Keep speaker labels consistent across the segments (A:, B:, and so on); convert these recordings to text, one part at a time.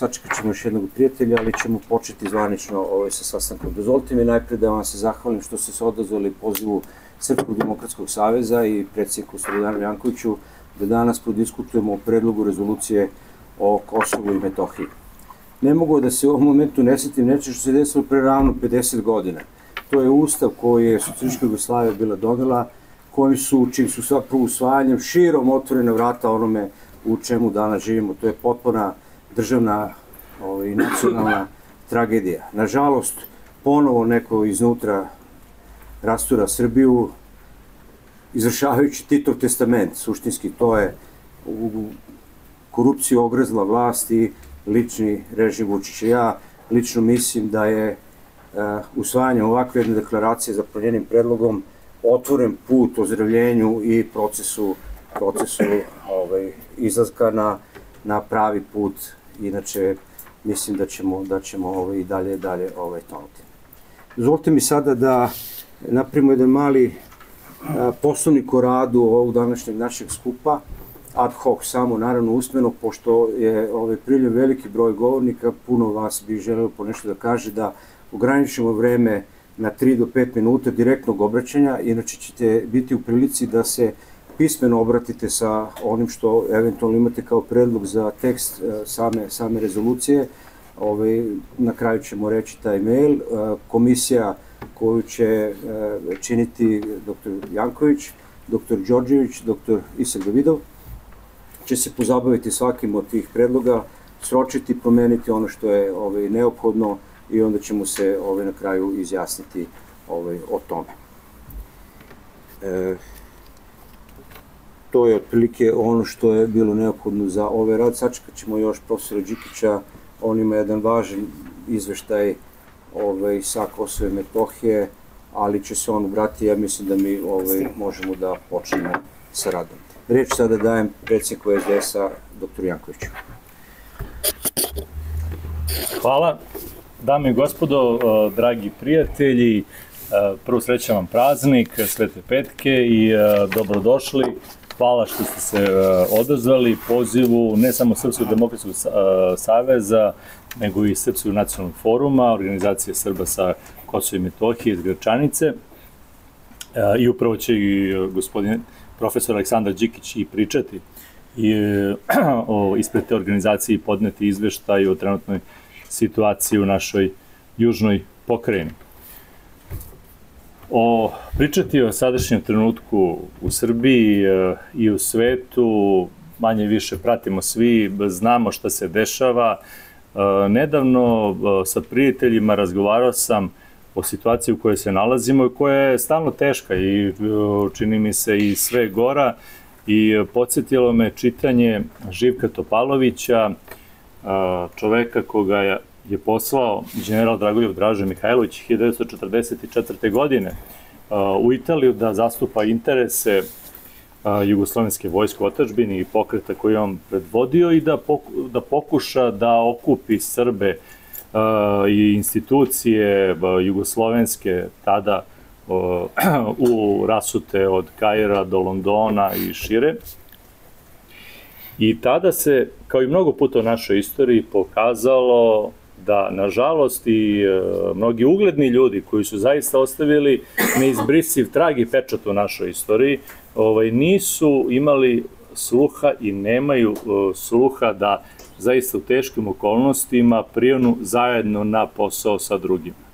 A: sačekat ćemo još jednog prijatelja, ali ćemo početi zvanično ovaj, sa sastankom. Dozvolite mi najpre da vam se zahvalim što ste se odazvali pozivu Srpskog demokratskog saveza i predsjedniku Solidanu Jankoviću da danas prodiskutujemo o predlogu rezolucije o Kosovu i Metohiji. Ne mogu da se u ovom momentu ne setim nečeg što se desilo pre ravno 50 godina. To je ustav koji je Socialistička Jugoslavija bila donela, koji su, čim su prvo usvajanjem, širom otvorene vrata onome u čemu danas živimo. To je potpuna državna ovaj, nacionalna tragedija. Nažalost, ponovo neko iznutra rastura Srbiju, izvršavajući Titov testament, suštinski to je u korupciju ogrezla vlast i lični režim Vučića. Ja lično mislim da je uh, usvajanje ovakve jedne deklaracije za promjenim predlogom otvoren put ozdravljenju i procesu procesu ovaj, izlaska na, na pravi put. Inače, mislim da ćemo, da ćemo ovaj, i dalje, dalje ovaj, tonuti. Dozvolite mi sada da napravimo jedan mali poslovnik o radu ovog današnjeg našeg skupa, ad hoc, samo naravno usmeno, pošto je ovaj, priljev veliki broj govornika, puno vas bi želeo po nešto da kaže da ograničimo vreme na 3 do 5 minuta direktnog obraćanja, inače ćete biti u prilici da se pismeno obratite sa onim što eventualno imate kao predlog za tekst e, same, same rezolucije. Ove, na kraju ćemo reći taj mail. E, komisija koju će e, činiti dr. Janković, dr. Đorđević, dr. Isak Davidov, će se pozabaviti svakim od tih predloga, sročiti, promeniti ono što je ovaj, neophodno i onda ćemo se ovaj, na kraju izjasniti ovaj, o tome. E, to je otprilike ono što je bilo neophodno za ovaj rad. Sačekat ćemo još profesora Đikića, on ima jedan važan izveštaj ovaj, sa Kosove Metohije, ali će se on obrati, ja mislim da mi ovaj, možemo da počnemo sa radom. Reč sada dajem predsjedniku SDS-a, dr. Jankoviću.
B: Hvala. Dame i gospodo, dragi prijatelji, prvo srećan vam praznik, Svete petke i dobrodošli. Hvala što ste se odazvali pozivu ne samo Srpskog demokratskog saveza, nego i Srpskog nacionalnog foruma, organizacije Srba sa Kosova i Metohije iz Gračanice. I upravo će i gospodin profesor Aleksandar Đikić i pričati i o, ispred te organizacije i podneti izveštaj o trenutnoj situaciji u našoj južnoj pokrajini. O, pričati o sadašnjem trenutku u Srbiji e, i u svetu, manje više pratimo svi, znamo šta se dešava. E, nedavno e, sa prijateljima razgovarao sam o situaciji u kojoj se nalazimo i koja je stalno teška i čini mi se i sve gora i podsjetilo me čitanje Živka Topalovića, čoveka koga je, poslao general Dragoljub Draže Mihajlović 1944. godine u Italiju da zastupa interese jugoslovenske vojske otačbini i pokreta koji on predvodio i da, da pokuša da okupi Srbe i institucije jugoslovenske tada u rasute od Kajera do Londona i šire. I tada se, kao i mnogo puta u našoj istoriji, pokazalo da, nažalost, i e, mnogi ugledni ljudi koji su zaista ostavili neizbrisiv trag i pečat u našoj istoriji, ovaj, nisu imali sluha i nemaju e, sluha da zaista u teškim okolnostima prijonu zajedno na posao sa drugima.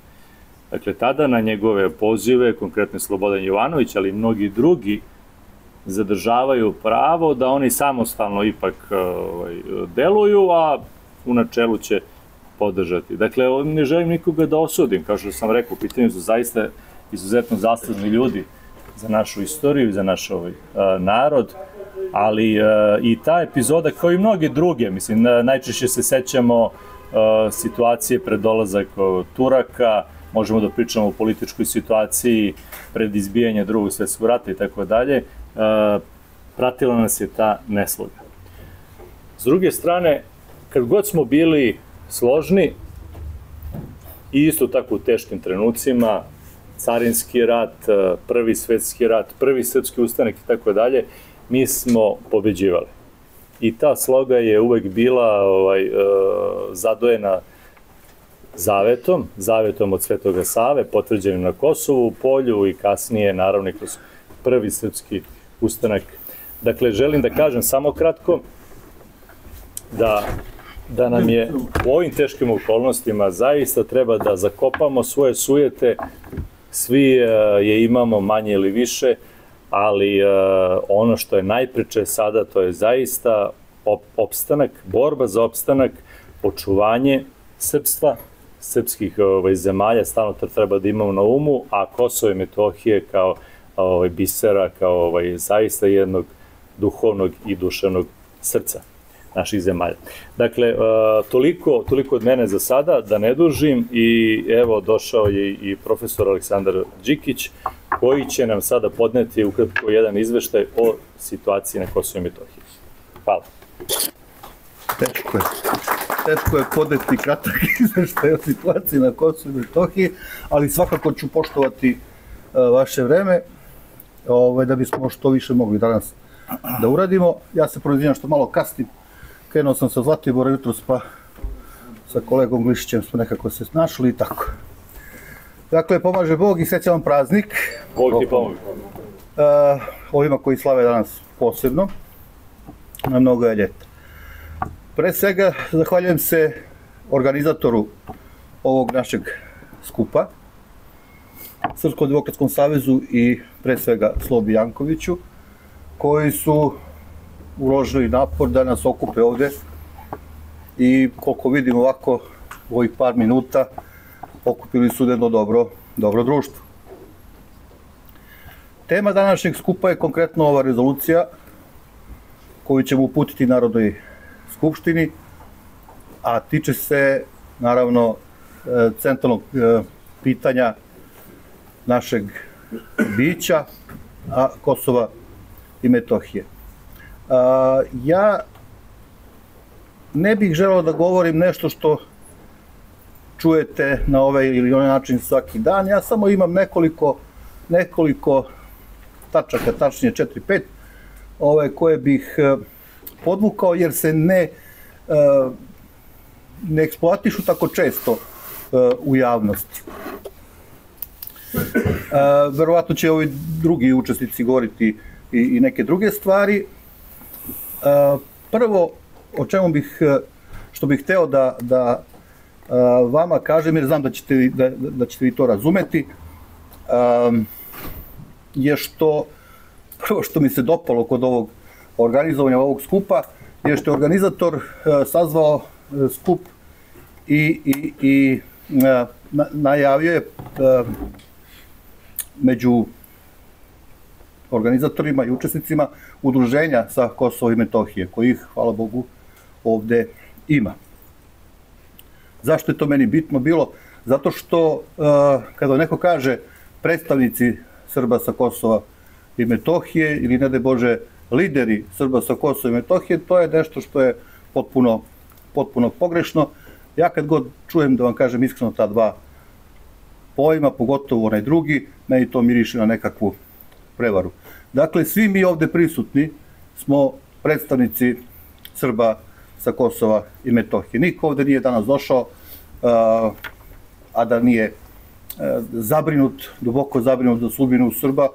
B: Dakle, tada na njegove pozive, konkretno Slobodan Jovanović, ali i mnogi drugi, zadržavaju pravo da oni samostalno ipak ovaj, deluju, a u načelu će podržati. Dakle, ne želim nikoga da osudim, kao što sam rekao, u pitanju su zaista izuzetno zaslužni ljudi za našu istoriju za naš ovaj, narod, ali uh, i ta epizoda kao i mnoge druge, mislim, najčešće se sećamo uh, situacije pred dolazak Turaka, možemo da pričamo o političkoj situaciji pred izbijanje drugog svetskog rata i tako dalje, pratila nas je ta nesloga. S druge strane, kad god smo bili složni, i isto tako u teškim trenucima, carinski rat, prvi svetski rat, prvi srpski ustanak i tako dalje, mi smo pobeđivali. i ta sloga je uvek bila ovaj, e, zadojena zavetom, zavetom od Svetoga Save, potvrđenim na Kosovu, polju i kasnije, naravno, kroz prvi srpski ustanak. Dakle, želim da kažem samo kratko da da nam je u ovim teškim okolnostima zaista treba da zakopamo svoje sujete, svi uh, je imamo manje ili više, ali uh, ono što je najpreče sada to je zaista op opstanak, borba za opstanak, očuvanje srpstva, srpskih ovaj, zemalja, stalno to treba da imamo na umu, a Kosovo i Metohije kao ovaj, bisera, kao ovaj, zaista jednog duhovnog i duševnog srca naših zemalja. Dakle, toliko, toliko od mene za sada, da ne dužim i evo došao je i profesor Aleksandar Đikić koji će nam sada podneti ukratko jedan izveštaj o situaciji na Kosovo i Metohiji. Hvala.
C: Teško je. Teško je podeti kratak izveštaj o situaciji na Kosovo i Metohiji, ali svakako ću poštovati vaše vreme ovaj, da bismo što više mogli danas da uradimo. Ja se proizvinjam što malo kasnim, krenuo sam sa Zlatibora jutros pa sa kolegom Glišićem smo nekako se snašli i tako. Dakle, pomaže Bog i sreća vam praznik.
B: Bog ti pomože.
C: Uh, ovima koji slave danas posebno, na mnogo je ljeta. Pre svega, zahvaljujem se organizatoru ovog našeg skupa, Srpskom demokratskom savezu i pre svega Slobi Jankoviću, koji su uložili napor da nas okupe ovde i koliko vidim ovako u ovih par minuta okupili su jedno dobro, dobro društvo. Tema današnjeg skupa je konkretno ova rezolucija koju ćemo uputiti Narodnoj skupštini, a tiče se naravno e, centralnog e, pitanja našeg bića, a Kosova i Metohije. Ja ne bih želeo da govorim nešto što čujete na ovaj ili onaj način svaki dan. Ja samo imam nekoliko, nekoliko tačaka, tačnije 4-5, ove koje bih e, podvukao jer se ne e, ne eksploatišu tako često e, u javnosti. Verovatno će ovi drugi učesnici govoriti i, i neke druge stvari, prvo, o čemu bih, e, što bih hteo da, da e, vama kažem, jer znam da ćete, da, da ćete vi to razumeti, je što, prvo što mi se dopalo kod ovog organizovanja ovog skupa, je što je organizator e, sazvao skup i, i, i najavio je među organizatorima i učesnicima udruženja sa Kosova i Metohije, kojih, hvala Bogu, ovde ima. Zašto je to meni bitno bilo? Zato što uh, kada neko kaže predstavnici Srba sa Kosova i Metohije ili ne de Bože lideri Srba sa Kosova i Metohije, to je nešto što je potpuno, potpuno pogrešno. Ja kad god čujem da vam kažem iskreno ta dva pojma, pogotovo onaj drugi, meni to miriše na nekakvu prevaru. Dakle, svi mi ovde prisutni smo predstavnici Srba sa Kosova i Metohije. Niko ovde nije danas došao, a da nije zabrinut, duboko zabrinut za sudbinu Srba,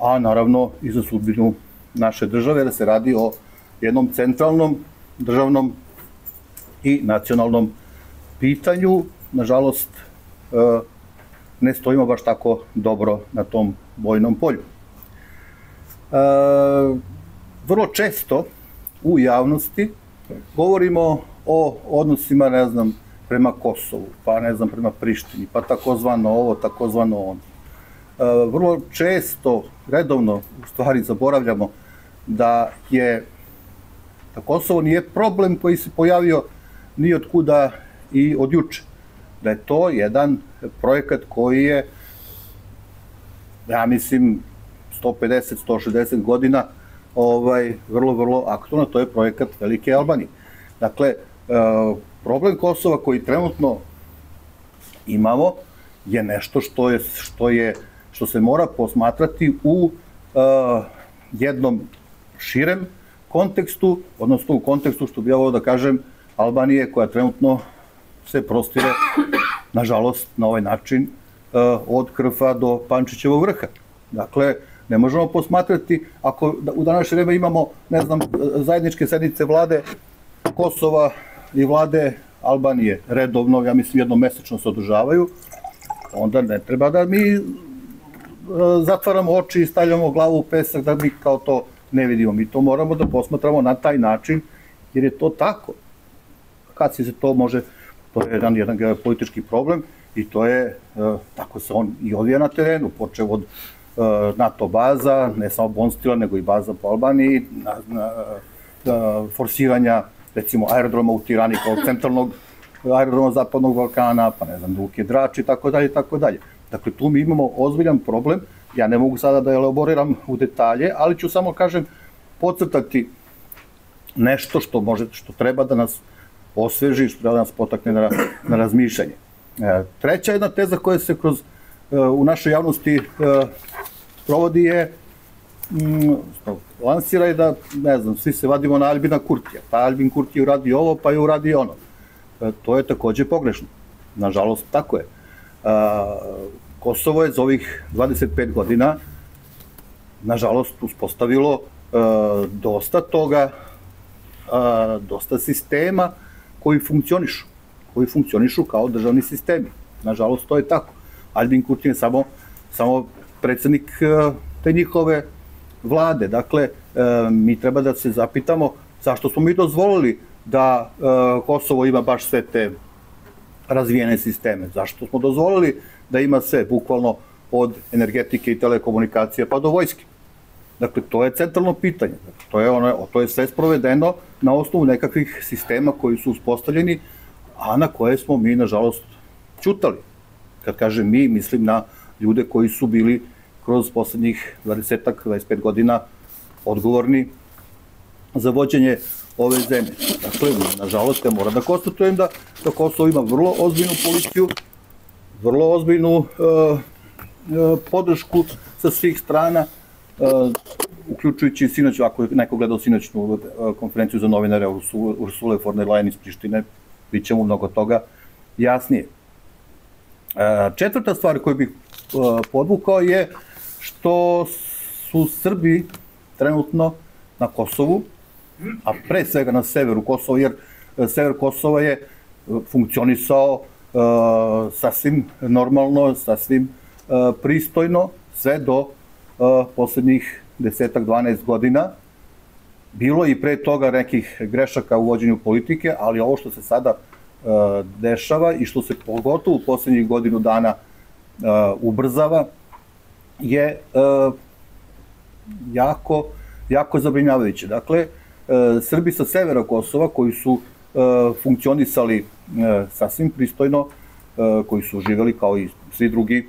C: a naravno i za sudbinu naše države, da se radi o jednom centralnom državnom i nacionalnom pitanju. Nažalost, ne stojimo baš tako dobro na tom bojnom polju. E, vrlo često u javnosti govorimo o odnosima, ne znam, prema Kosovu, pa ne znam, prema Prištini, pa takozvano ovo, takozvano ono. E, vrlo često, redovno, u stvari zaboravljamo da je da Kosovo nije problem koji se pojavio ni od kuda i od juče. Da je to jedan projekat koji je, ja mislim, 150, 160 godina ovaj, vrlo, vrlo aktualno, to je projekat Velike Albanije. Dakle, e, problem Kosova koji trenutno imamo je nešto što je, što je što se mora posmatrati u uh, jednom širem kontekstu, odnosno u kontekstu što bi ja ovo da kažem Albanije koja trenutno se prostire, nažalost, na ovaj način e, od Krfa do Pančićevog vrha. Dakle, ne možemo posmatrati, ako u današnje vreme imamo, ne znam, zajedničke sednice vlade Kosova i vlade Albanije redovno, ja mislim jednom mesečno se održavaju, onda ne treba da mi e, zatvaramo oči i stavljamo glavu u pesak da mi kao to ne vidimo. Mi to moramo da posmatramo na taj način, jer je to tako. Kad se to može, to je jedan, jedan politički problem i to je, e, tako se on i odvija na terenu, počeo od NATO baza, ne samo Bonstila, nego i baza po Albaniji, na, na, na forsiranja recimo aerodroma u Tirani kao centralnog aerodroma Zapadnog Balkana, pa ne znam, Luke Drač i tako dalje, tako dalje. Dakle, tu mi imamo ozbiljan problem, ja ne mogu sada da elaboriram u detalje, ali ću samo, kažem, podcrtati nešto što može, što treba da nas osveži, što treba da nas potakne na, na razmišljanje. E, treća jedna teza koja se kroz u našoj javnosti provodi je mm, lansira je da, ne znam, svi se vadimo na Albina Kurtija. Pa Albin Kurtija uradi ovo, pa je uradi ono. E, to je takođe pogrešno. Nažalost, tako je. Kosovo je za ovih 25 godina, nažalost, uspostavilo dosta toga, dosta sistema koji funkcionišu, koji funkcionišu kao državni sistemi. Nažalost, to je tako. Albin Kurti je samo, samo predsednik te njihove vlade. Dakle, mi treba da se zapitamo zašto smo mi dozvolili da Kosovo ima baš sve te razvijene sisteme. Zašto smo dozvolili da ima sve, bukvalno od energetike i telekomunikacije pa do vojske. Dakle, to je centralno pitanje. Dakle, to, je ono, to je sve sprovedeno na osnovu nekakvih sistema koji su uspostavljeni, a na koje smo mi, nažalost, čutali. Kad kažem mi, mislim na ljude koji su bili kroz poslednjih 20-25 godina odgovorni za vođenje ove zemlje. Dakle, nažalost, ja moram da konstatujem da, da Kosovo ima vrlo ozbiljnu policiju, vrlo ozbiljnu uh, uh, podršku sa svih strana, uh, uključujući sinoć, ako je neko gledao sinoćnu uh, konferenciju za novinare Ursule, von der Leyen iz Prištine, bit mnogo toga jasnije. Uh, četvrta stvar koju bih podvukao je što su Srbi trenutno na Kosovu, a pre svega na severu Kosova, jer sever Kosova je funkcionisao uh, sasvim normalno, sasvim uh, pristojno, sve do uh, poslednjih desetak, 12 godina. Bilo i pre toga nekih grešaka u vođenju politike, ali ovo što se sada uh, dešava i što se pogotovo u poslednjih godinu dana ubrzava, je uh, jako, jako zabrinjavajuće. Dakle, uh, Srbi sa severa Kosova koji su funkcionisali E, sasvim pristojno, e, koji su živeli kao i svi drugi e,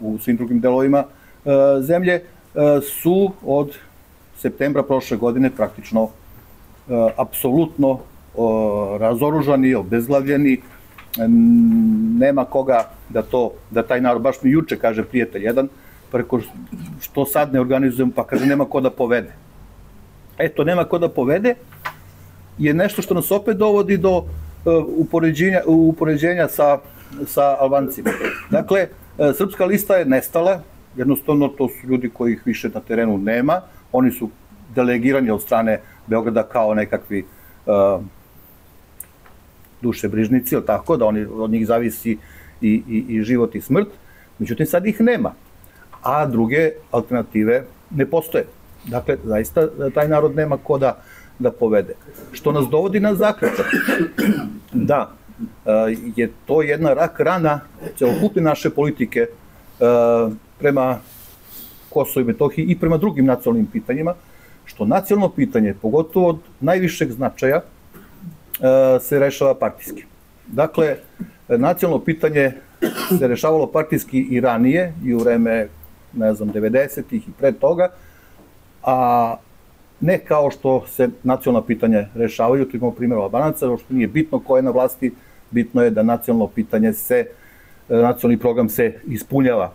C: u svim drugim delovima zemlje, su od septembra prošle godine praktično apsolutno razoružani, obezglavljeni, nema koga da to, da taj narod, baš mi juče kaže prijatelj jedan, preko što sad ne organizujem, pa kaže nema ko da povede. Eto, nema ko da povede, je nešto što nas opet dovodi do Uh, upoređenja, upoređenja sa, sa Albancima. Dakle, uh, srpska lista je nestala, jednostavno to su ljudi kojih više na terenu nema, oni su delegirani od strane Beograda kao nekakvi uh, duše brižnici, ili tako, da oni, od njih zavisi i, i, i život i smrt, međutim sad ih nema, a druge alternative ne postoje. Dakle, zaista taj narod nema ko da, da povede. Što nas dovodi na zaključak da e, je to jedna rak rana celokupne naše politike e, prema Kosovo i Metohiji i prema drugim nacionalnim pitanjima, što nacionalno pitanje, pogotovo od najvišeg značaja, e, se rešava partijski. Dakle, nacionalno pitanje se rešavalo partijski i ranije, i u vreme, ne znam, 90-ih i pre toga, a ne kao što se nacionalna pitanja rešavaju, tu imamo primjer Albanaca, što nije bitno ko je na vlasti, bitno je da nacionalno pitanje se, nacionalni program se ispunjava.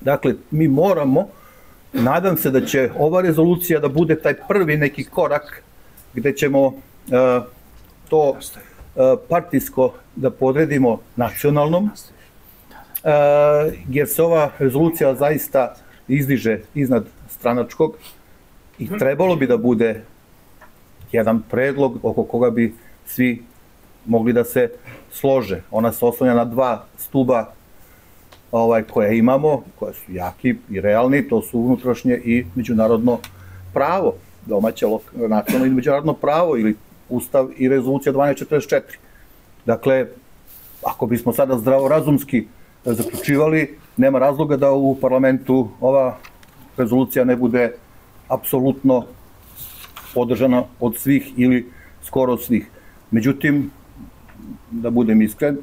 C: Dakle, mi moramo nadam se da će ova rezolucija da bude taj prvi neki korak gde ćemo e, to e, partijsko da podredimo nacionalnom, e, jer se ova rezolucija zaista izdiže iznad stranačkog i trebalo bi da bude jedan predlog oko koga bi svi mogli da se slože. Ona se oslanja na dva stuba ovaj, koje imamo, koje su jaki i realni, to su unutrašnje i međunarodno pravo, domaće nacionalno i međunarodno pravo ili Ustav i rezolucija 1244. Dakle, ako bismo sada zdravorazumski zaključivali, nema razloga da u parlamentu ova rezolucija ne bude apsolutno podržana od svih ili skoro svih. Međutim, da budem iskren,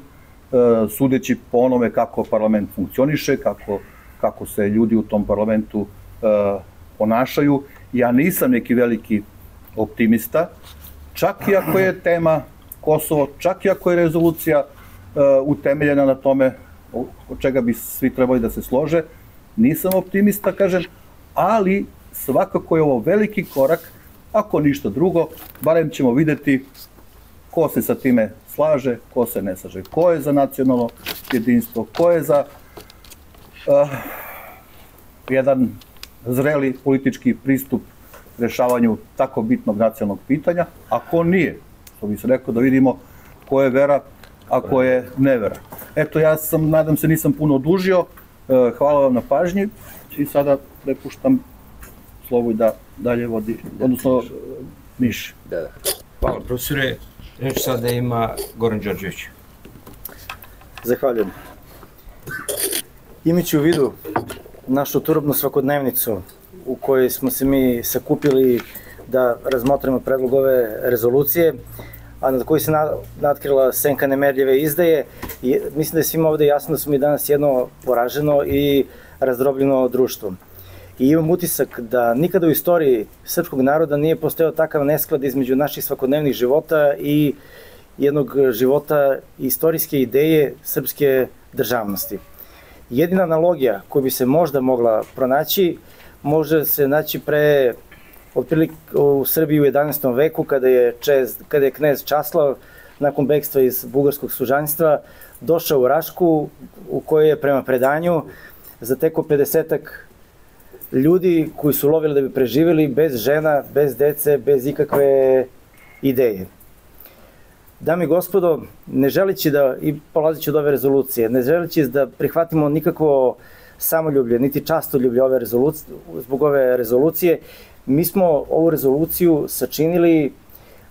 C: E, sudeći po onome kako parlament funkcioniše, kako, kako se ljudi u tom parlamentu e, ponašaju. Ja nisam neki veliki optimista, čak i ako je tema Kosovo, čak i ako je rezolucija e, utemeljena na tome od čega bi svi trebali da se slože, nisam optimista, kažem, ali svakako je ovo veliki korak, ako ništa drugo, barem ćemo videti ko se sa time slaže, ko se ne slaže, ko je za nacionalno jedinstvo, ko je za uh, jedan zreli politički pristup rešavanju tako bitnog nacionalnog pitanja, a ko nije, što bi se rekao da vidimo ko je vera, a ko je nevera. Eto, ja sam, nadam se, nisam puno odužio, uh, hvala vam na pažnji i sada prepuštam slovu da dalje vodi, odnosno Miš.
A: Da, da. Hvala, profesore. Reč sada ima Goran Đorđević.
D: Zahvaljujem. Imajući u vidu našu turobnu svakodnevnicu u kojoj smo se mi sakupili da razmotrimo predlog ove rezolucije, a na koji se natkrila senka nemerljive izdaje. I mislim da je svima ovde jasno da smo mi danas jedno poraženo i razdrobljeno društvo. I imam utisak da nikada u istoriji srpskog naroda nije postojao takav nesklad između naših svakodnevnih života i jednog života istorijske ideje srpske državnosti. Jedina analogija koju bi se možda mogla pronaći, može se naći pre otprilike u Srbiji u 11. veku kada je, čez, kada je knez Časlav nakon bekstva iz bugarskog sužanjstva došao u Rašku u kojoj je prema predanju zatekao 50 ljudi koji su lovili da bi preživjeli bez žena, bez dece, bez ikakve ideje. Dami i gospodo, ne želići da, i polazići od ove rezolucije, ne želići da prihvatimo nikakvo samoljublje, niti častoljublje ove rezolucije, zbog ove rezolucije, mi smo ovu rezoluciju sačinili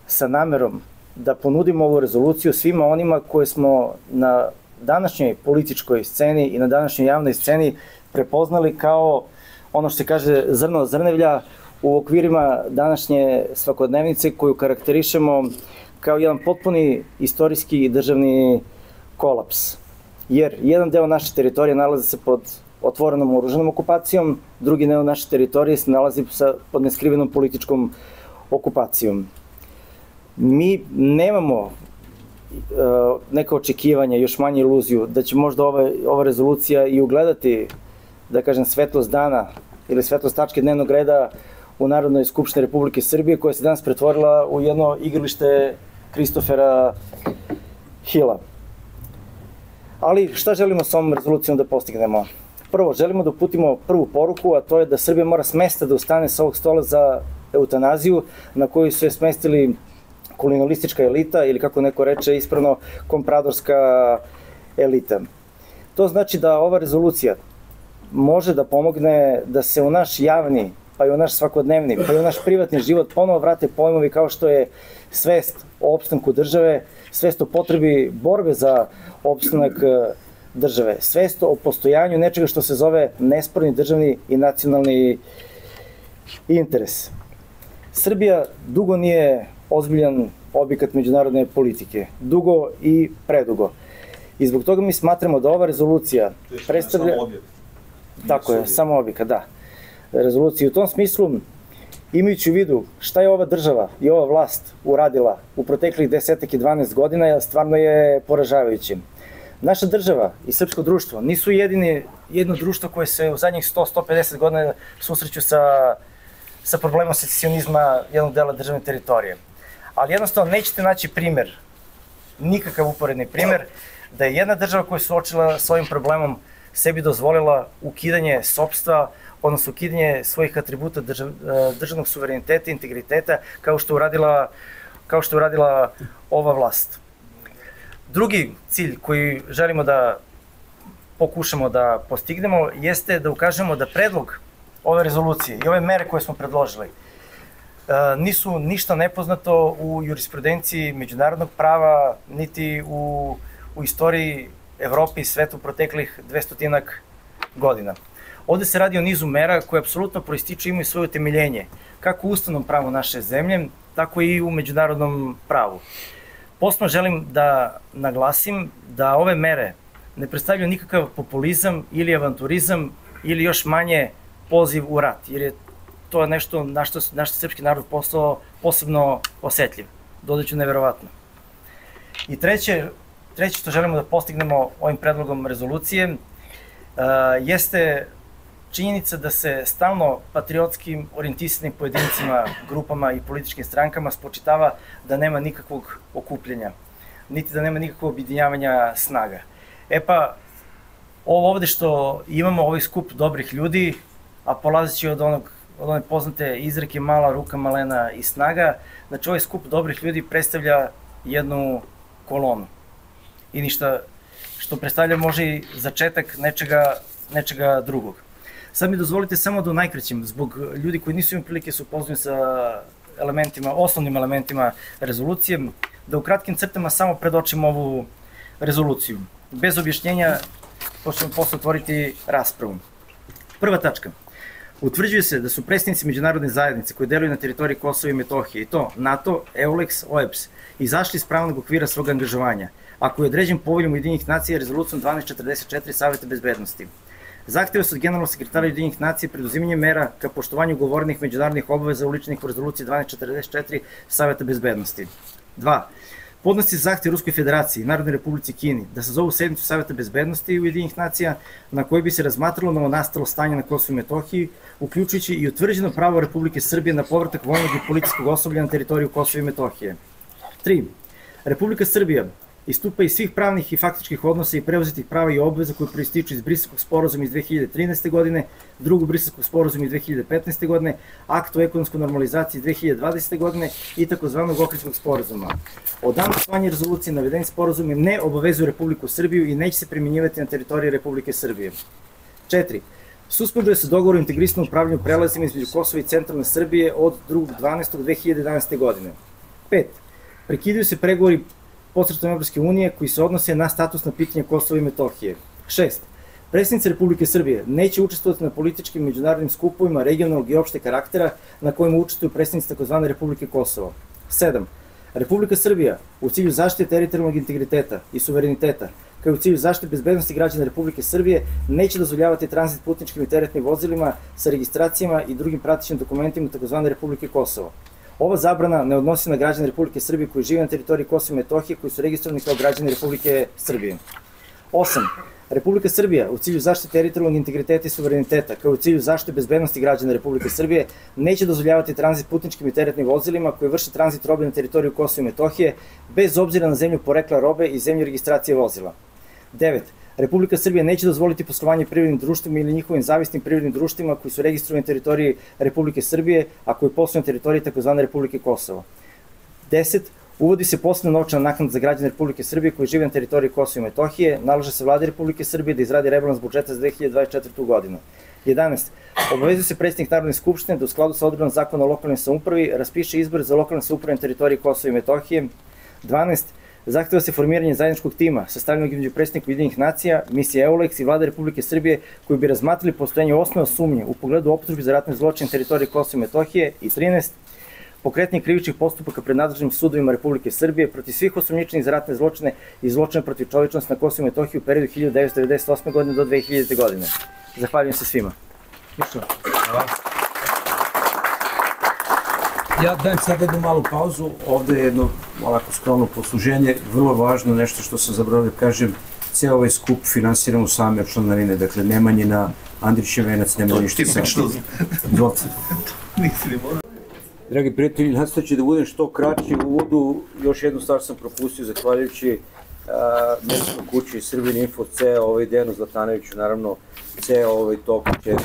D: sa namerom da ponudimo ovu rezoluciju svima onima koje smo na današnjoj političkoj sceni i na današnjoj javnoj sceni prepoznali kao ono što se kaže zrno zrnevlja u okvirima današnje svakodnevnice koju karakterišemo kao jedan potpuni istorijski i državni kolaps. Jer jedan deo naše teritorije nalazi se pod otvorenom oruženom okupacijom, drugi deo naše teritorije se nalazi sa, pod neskrivenom političkom okupacijom. Mi nemamo uh, neka očekivanja, još manje iluziju, da će možda ova, ova rezolucija i ugledati da kažem, svetlost dana ili svetlost tačke dnevnog reda u Narodnoj skupštini Republike Srbije, koja se danas pretvorila u jedno igralište Kristofera Hila. Ali šta želimo sa ovom rezolucijom da postignemo? Prvo, želimo da uputimo prvu poruku, a to je da Srbija mora smesta da ustane sa ovog stola za eutanaziju, na koju su je smestili kolonialistička elita ili kako neko reče ispravno kompradorska elita. To znači da ova rezolucija može da pomogne da se u naš javni, pa i u naš svakodnevni, pa i u naš privatni život ponovo vrate pojmovi kao što je svest o opstanku države, svest o potrebi borbe za opstanak države, svest o postojanju nečega što se zove nesporni državni i nacionalni interes. Srbija dugo nije ozbiljan objekat međunarodne politike. Dugo i predugo. I zbog toga mi smatramo da ova rezolucija predstavlja... Tako je, samo obika, da. Rezolucija. U tom smislu, imajući u vidu šta je ova država i ova vlast uradila u proteklih desetak i 12 godina, stvarno je poražavajuće. Naša država i srpsko društvo nisu jedini, jedno društvo koje se u zadnjih 100-150 godina susreću sa, sa problemom secesionizma jednog dela državne teritorije. Ali jednostavno nećete naći primer, nikakav uporedni primer, da je jedna država koja je suočila svojim problemom sebi dozvolila ukidanje sobstva, odnosno ukidanje svojih atributa držav, državnog suvereniteta integriteta, kao što uradila, kao što uradila ova vlast. Drugi cilj koji želimo da pokušamo da postignemo jeste da ukažemo da predlog ove rezolucije i ove mere koje smo predložili nisu ništa nepoznato u jurisprudenciji međunarodnog prava, niti u, u istoriji Evrope i svetu proteklih 200 godina. Ovde se radi o nizu mera koje apsolutno proističu imaju svoje utemeljenje, kako u ustavnom pravu naše zemlje, tako i u međunarodnom pravu. Posledno želim da naglasim da ove mere ne predstavljaju nikakav populizam ili avanturizam ili još manje poziv u rat, jer je to nešto na što naš srpski narod postao posebno osetljiv. Dodaću neverovatno. I treće, treće što želimo da postignemo ovim predlogom rezolucije uh, jeste činjenica da se stalno patriotskim orijentisanim pojedincima, grupama i političkim strankama spočitava da nema nikakvog okupljenja, niti da nema nikakvog objedinjavanja snaga. E pa, ovo ovde što imamo, ovaj skup dobrih ljudi, a polazeći od onog od one poznate izreke mala ruka malena i snaga, znači ovaj skup dobrih ljudi predstavlja jednu kolonu. I ništa što predstavlja može i začetak nečega, nečega drugog. Sad mi dozvolite samo da najkrećem, zbog ljudi koji nisu imali prilike su upoznani sa elementima, osnovnim elementima rezolucije, da u kratkim crtama samo predočim ovu rezoluciju. Bez objašnjenja, ćemo posle otvoriti raspravu. Prva tačka. Utvrđuje se da su predstavnici međunarodne zajednice koji deluju na teritoriji Kosova i Metohije, i to NATO, EULEX, OEPS, izašli iz pravnog okvira svog angažovanja, ako je određen povoljom Ujedinjih nacija rezolucijom 1244 Saveta bezbednosti. Zahteva se od generalnog sekretara Ujedinjenih nacija preduzimanje mera ka poštovanju govornih međunarodnih obaveza uličenih u rezoluciji 1244 Saveta bezbednosti. 2. Podnosi zahtev Ruskoj federaciji i Narodnoj republici Kini da sazovu sednicu Saveta bezbednosti Ujedinjenih nacija na kojoj bi se razmatralo novo nastalo stanje na Kosovu i Metohiji, uključujući i utvrđeno pravo Republike Srbije na povratak vojnog i policijskog osoblja na teritoriju Kosova i Metohije. 3. Republika Srbija istupa iz svih pravnih i faktičkih odnosa i preuzetih prava i obveza koje proističu iz Briselskog sporazuma iz 2013. godine, drugog Briselskog sporazuma iz 2015. godine, akt o ekonomskoj normalizaciji iz 2020. godine i takozvanog okričnog sporazuma. Od dana usvanja rezolucije navedeni sporazumi ne obavezuju Republiku Srbiju i neće se primjenjivati na teritoriji Republike Srbije. 4. Suspenduje se dogovor o integrisanom upravljanju prelazima između Kosova i centralne Srbije od 2.12.2011. godine. 5. Prekidaju se pregovori posredstvom Evropske unije koji se odnose na statusna pitanja Kosova i Metohije. 6. Predsjednica Republike Srbije neće učestvovati na političkim međunarodnim skupovima regionalnog i opšte karaktera na kojima učestvuju predsjednici tzv. Republike Kosovo. 7. Republika Srbija u cilju zaštite teritorijalnog integriteta i suvereniteta, kao i u cilju zaštite bezbednosti građana Republike Srbije, neće dozvoljavati tranzit putničkim i teretnim vozilima sa registracijama i drugim pratičnim dokumentima tzv. Republike Kosovo. Ova zabrana ne odnosi na građane Republike Srbije koji žive na teritoriji Kosova i Metohije koji su registrovani kao građani Republike Srbije. 8. Republika Srbija u cilju zaštite teritorijalnog integriteta i suvereniteta, kao i u cilju zaštite bezbednosti građana Republike Srbije, neće dozvoljavati tranzit putničkim i teretnim vozilima koji vrše tranzit robe na teritoriju Kosova i Metohije, bez obzira na zemlju porekla robe i zemlju registracije vozila. 9. Republika Srbija neće dozvoliti poslovanje privrednim društvima ili njihovim zavisnim privrednim društvima koji su registrovani na teritoriji Republike Srbije, a koji posluju na teritoriji tzv. Republike Kosovo. 10. Uvodi se posebna novčana naknada za građane Republike Srbije koji žive na teritoriji Kosova i Metohije, nalaže se vladi Republike Srbije da izradi rebalans budžeta za 2024. godinu. 11. Obavezuje se predsednik Narodne skupštine da u skladu sa odredbom zakona o lokalnoj samoupravi raspiše izbor za lokalne samouprave na teritoriji Kosova i Metohije. 12 Zahteva se formiranje zajedničkog tima sastavljenog između predstavnika Ujedinjenih nacija, misije EULEX i vlade Republike Srbije koji bi razmatrali postojanje osnova sumnje u pogledu optužbi za ratne zločine teritorije Kosova i Metohije i 13 pokretanje krivičnih postupaka pred nadležnim sudovima Republike Srbije protiv svih osumnjičenih za ratne zločine i zločine protiv čovečnosti na Kosovu i Metohiji u periodu 1998. godine do 2000. godine. Zahvaljujem se svima. Hvala.
A: Ja dajem sad jednu malu pauzu, ovde je jedno ovako skromno posluženje, vrlo važno nešto što sam zaboravio da kažem, ceo ovaj skup finansiramo sami od članarine, dakle Nemanjina, Andrićev venac, nema ništa sa... Izvolite. Dragi prijatelji, nastaće da budem što kraći. U uvodu. Još jednu stvar sam propustio, zahvaljujući uh, mesnoj kući Srbin Info, ceo ovaj Dejanu Zlatanoviću, naravno, ceo ovaj tok će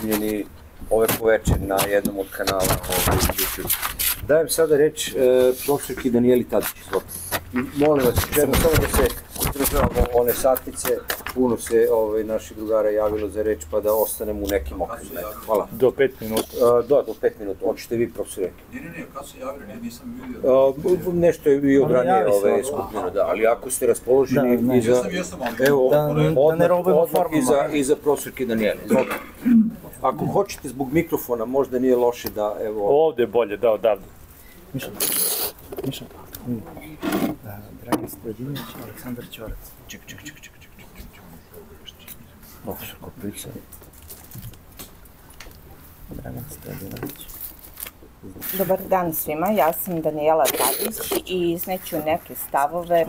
A: snimljeni ove povečer na jednom od kanala ovaj, YouTube. Dajem sada reč uh, profesorki Danijeli Tadić. Molim vas, želim samo da se državamo one satnice, puno se ovaj, naših drugara javilo za reč, pa da ostanemo u nekim okvirima. Hvala.
B: Do pet minuta.
A: Uh, da, do pet minuta. Hoćete vi, profesore?
E: Ne, ne, ne, kad se javio, ne, nisam vidio.
A: B- nešto je bio
D: Ali
A: ranije
D: javi se
A: ove skupljeno, da, ali ako ste raspoloženi
D: Da, ne.
A: i za...
E: Jesam, jesam, ali
A: Evo,
D: Da ne- da
A: odmah,
D: ne
A: odmah i za, i za profesorke Danijele. Ako hoćete zbog mikrofona, možda nije loše da, evo...
B: Ovde je bolje, da, odavde.
D: Miša, Miša, mm. Da, Dragan Stojadinović, Aleksandar Ćorac. Ček, ček, ček, ček, ček, ček, ček.
A: Profesor Koprica.
D: Dragan Stojadinović.
F: Dobar dan svima, ja sam Danijela Tadić i izneću neke stavove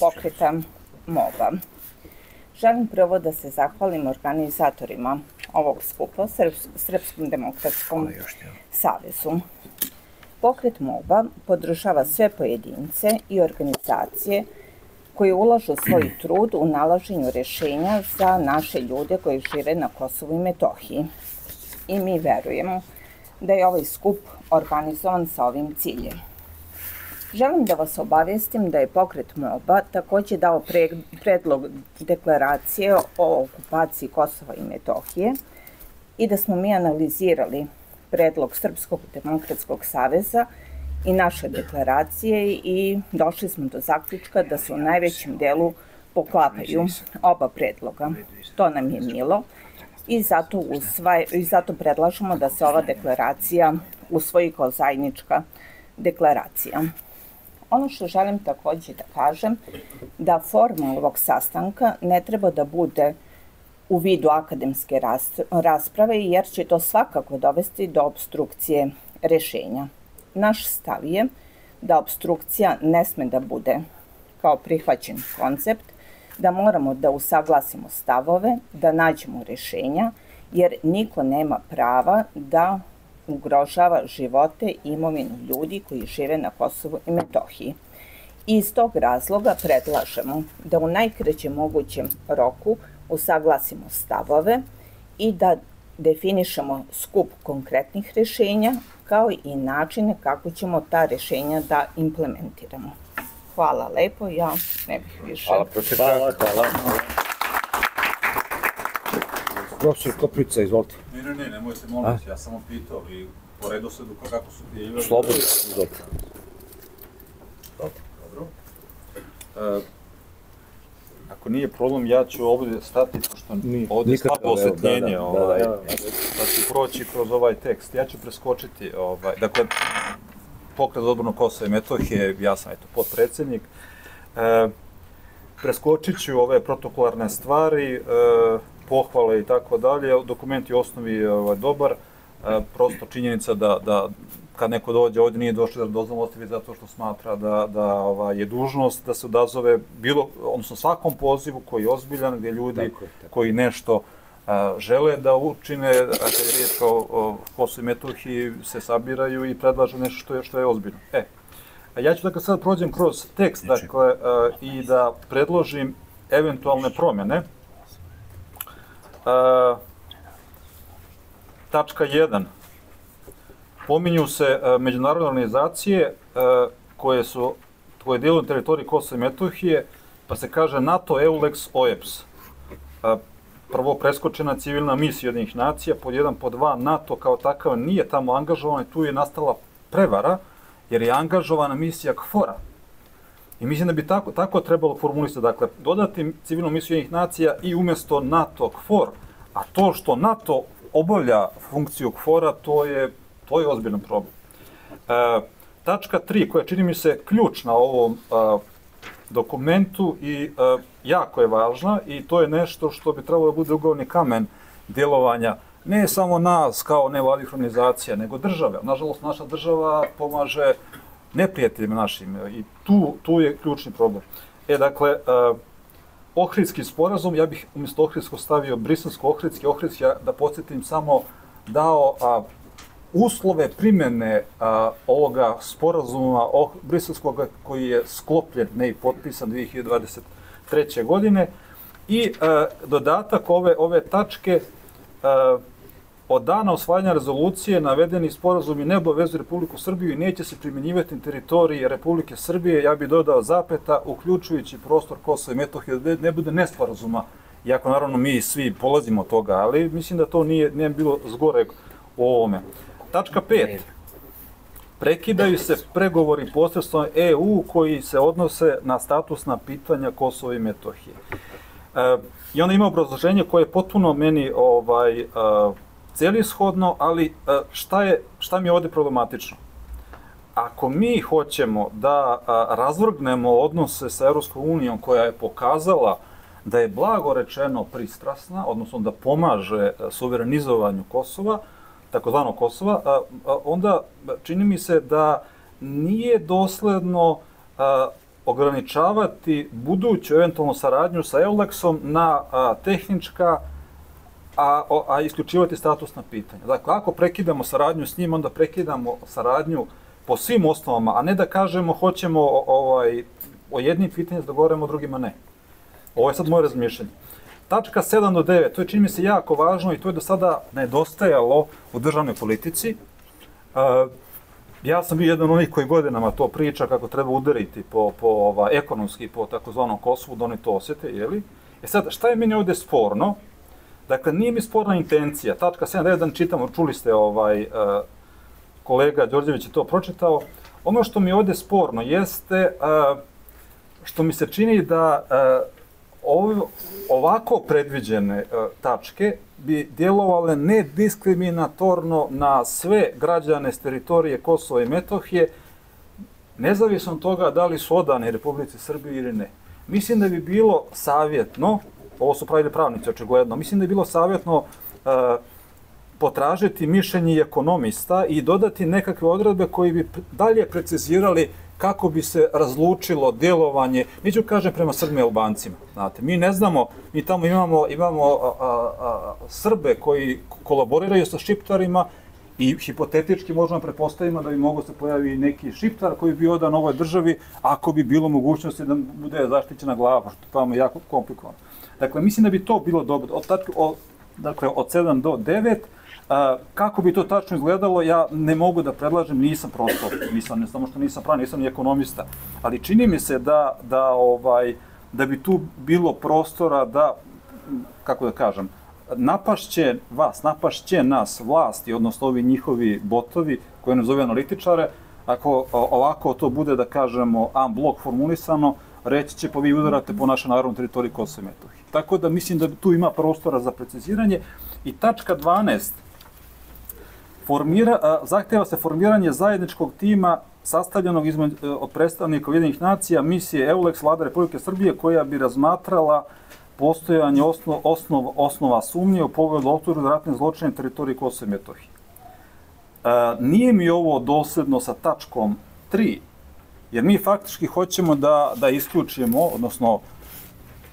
F: pokreta MOBA. Želim prvo da se zahvalim organizatorima ovog skupa, Srps- Srpskom demokratskom savezu. Pokret MOBA podržava sve pojedince i organizacije koji ulažu svoj trud u nalaženju rešenja za naše ljude koji žive na Kosovu i Metohiji. I mi verujemo da je ovaj skup organizovan sa ovim ciljem. Želim da vas obavestim da je pokret MOBA takođe dao pre, predlog deklaracije o okupaciji Kosova i Metohije i da smo mi analizirali predlog Srpskog demokratskog saveza i naše deklaracije i došli smo do zaključka da se u najvećem delu poklapaju oba predloga. To nam je milo i zato, usvaj, i zato predlažemo da se ova deklaracija usvoji kao zajednička deklaracija. Ono što želim takođe da kažem, da forma ovog sastanka ne treba da bude u vidu akademske ras- rasprave, jer će to svakako dovesti do obstrukcije rešenja. Naš stav je da obstrukcija ne sme da bude kao prihvaćen koncept, da moramo da usaglasimo stavove, da nađemo rešenja, jer niko nema prava da ugrožava živote i imovinu ljudi koji žive na Kosovu i Metohiji. Iz tog razloga predlažemo da u najkraćem mogućem roku usaglasimo stavove i da definišemo skup konkretnih rešenja kao i načine kako ćemo ta rešenja da implementiramo. Hvala lepo, ja ne bih više.
A: Hvala, profesor.
B: Hvala, hvala.
A: Profesor Koprica, izvolite.
E: Ne, ne, ne, nemojte molim ja sam vam pitao i po redosledu kako su prijavljali.
A: Slobodno, izvolite.
E: Dobro. E, ako nije problem, ja ću ovdje stati, pošto
A: Nije,
E: ovdje je slabo
A: da,
E: osvetljenje,
A: da, da,
E: ovaj,
A: da, da.
E: ću proći kroz ovaj tekst. Ja ću preskočiti, ovaj, dakle, pokret odborno Kosova i Metohije, ja sam eto potpredsjednik. E, preskočit ću ove protokolarne stvari, e, pohvale i tako dalje. Dokument je u osnovi ovaj, dobar, e, prosto činjenica da, da kad neko dođe ovdje nije došao da dozvom ostavi zato što smatra da, da ovaj, je dužnost da se odazove bilo, odnosno svakom pozivu koji je ozbiljan, gdje ljudi
A: Tako tako.
E: koji nešto a, žele da učine, a kad je riječ o, o Kosovo i Metohiji, se sabiraju i predlažu nešto što je, što je ozbiljno. E, a ja ću dakle sad prođem kroz tekst, dakle, a, i da predložim eventualne promjene. A, tačka 1. Pominju se a, međunarodne organizacije a, koje su koje djeluju na teritoriji Kosova i Metohije, pa se kaže NATO, EULEX, OEPS. A, prvo preskočena civilna misija jednih nacija, pod jedan, pod dva, NATO kao takav nije tamo angažovan i tu je nastala prevara, jer je angažovana misija KFOR-a. I mislim da bi tako, tako trebalo formulisati, dakle, dodati civilnu misiju jednih nacija i umjesto NATO KFOR, a to što NATO obavlja funkciju KFOR-a, to je, to je ozbiljan problem. E, tačka 3, koja čini mi se ključ na ovom a, dokumentu i e, jako je važna i to je nešto što bi trebalo da bude ugovni kamen djelovanja ne samo nas kao nevladih organizacija, nego države. Nažalost, naša država pomaže neprijateljima našim i tu, tu je ključni problem. E, dakle, e, Ohridski sporazum, ja bih umjesto Ohridskog stavio Briselsko-Ohridski, Ohridski, ja da podsjetim samo dao a, uslove primjene a, ovoga sporazuma oh, Briselskog koji je sklopljen, ne i potpisan 2023. godine i a, dodatak ove, ove tačke a, od dana osvajanja rezolucije navedeni sporazumi ne obavezuju Republiku Srbiju i neće se primjenjivati na teritoriji Republike Srbije, ja bih dodao zapeta, uključujući prostor Kosova i Metohije, da ne bude nesporazuma, iako naravno mi svi polazimo od toga, ali mislim da to nije, nije bilo zgoreg o ovome. Tačka 5. Prekidaju se pregovori posredstvom EU koji se odnose na statusna pitanja Kosova i Metohije. E, I onda ima obrazloženje koje je potpuno meni ovaj, e, celishodno, ali e, šta, je, šta mi je ovde problematično? Ako mi hoćemo da razvrgnemo odnose sa Europskom unijom koja je pokazala da je blago rečeno pristrasna, odnosno da pomaže e, suverenizovanju Kosova, takozvano Kosova, onda čini mi se da nije dosledno ograničavati buduću eventualnu saradnju sa Eulexom na tehnička a, a isključivati statusna pitanja. Dakle, ako prekidamo saradnju s njim, onda prekidamo saradnju po svim osnovama, a ne da kažemo hoćemo ovaj, o jednim pitanjima da govorimo, o drugima ne. Ovo je sad moje razmišljanje. Tačka 7 do 9, to je čini mi se jako važno i to je do sada nedostajalo u državnoj politici. Uh, ja sam bio jedan od onih koji godinama to priča kako treba udariti po, po ova, ekonomski, po takozvanom Kosovu, da oni to osjete, jeli? E sad, šta je meni ovde sporno? Dakle, nije mi sporna intencija. Tačka 7, da čitamo, čuli ste ovaj, uh, kolega Đorđević je to pročitao. Ono što mi je ovde sporno jeste uh, što mi se čini da ovako predviđene uh, tačke bi djelovale nediskriminatorno na sve građane s teritorije Kosova i Metohije, nezavisno toga da li su odane Republici Srbiji ili ne. Mislim da bi bilo savjetno ovo su pravili pravnici očigledno, mislim da je bilo savjetno uh, potražiti mišljenje ekonomista i dodati nekakve odredbe koji bi dalje precizirali kako bi se razlučilo djelovanje, neću kažem prema Srbima i Albancima, znate, mi ne znamo, mi tamo imamo, imamo a, a, a, Srbe koji kolaboriraju sa Šiptarima i hipotetički možemo prepostaviti da bi mogo se pojavi neki Šiptar koji bi odan ovoj državi ako bi bilo mogućnosti da bude zaštićena glava, što tamo je jako komplikovano. Dakle, mislim da bi to bilo dobro. Od, tačka, od, dakle, od 7 do 9, a, kako bi to tačno izgledalo, ja ne mogu da predlažem, nisam prosto, nisam, ne samo što nisam pravi, nisam ni ekonomista, ali čini mi se da, da, ovaj, da bi tu bilo prostora da, kako da kažem, napašće vas, napašće nas vlasti, odnosno ovi njihovi botovi, koje ne zove analitičare, ako ovako to bude, da kažemo, unblock formulisano, reći će pa vi udarate po našoj narodnoj teritoriji Kosova i Metohije. Tako da mislim da tu ima prostora za preciziranje. I tačka 12 formira, zahteva se formiranje zajedničkog tima sastavljenog između, e, od predstavnika Ujedinih nacija misije EULEX vlada Republike Srbije koja bi razmatrala postojanje osnov, osnov, osnova sumnje u pogledu optužbe za ratne zločine na teritoriji Kosova i Metohije. E, nije mi ovo dosledno sa tačkom 3 Jer mi faktički hoćemo da, da isključimo, odnosno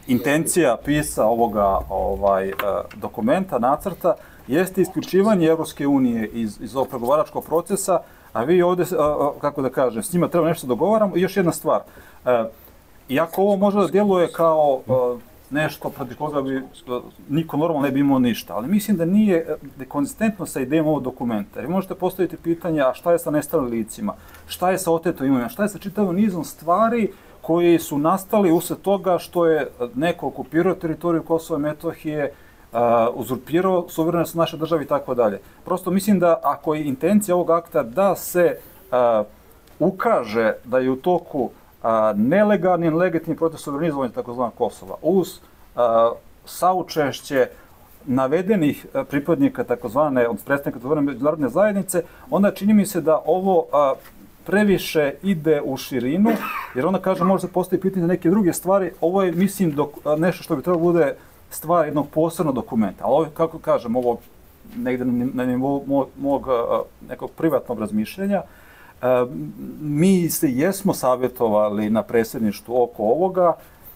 E: intencija pisa ovoga ovaj, e, dokumenta, nacrta, jeste isključivanje Evropske unije iz, iz ovog pregovaračkog procesa, a vi ovde, kako da kažem, s njima treba nešto da dogovaramo. I još jedna stvar, e, iako ovo može da djeluje kao e, nešto protiv koga bi niko normalno ne bi imao ništa. Ali mislim da nije da konzistentno sa idejom ovog dokumenta. Vi možete postaviti pitanje, a šta je sa nestalim licima? Šta je sa otetom imovima? Šta je sa čitavom nizom stvari koji su nastali usled toga što je neko okupirao teritoriju Kosova i Metohije, uh, uzurpirao suverenost naše države i tako dalje. Prosto mislim da ako je intencija ovog akta da se uh, ukaže da je u toku a, nelegalni legitimni proces suverenizovanja takozvanog Kosova uz a, saučešće navedenih pripadnika takozvane, od predstavnika takozvane međunarodne zajednice, onda čini mi se da ovo a, previše ide u širinu, jer onda kaže može se postaviti pitanje neke druge stvari. Ovo je, mislim, dok, nešto što bi trebalo bude stvar jednog posebnog dokumenta. Ali ovo, kako kažem, ovo negde na nivou mog, mog nekog privatnog razmišljenja, mi se jesmo savjetovali na predsjedništvu oko ovoga,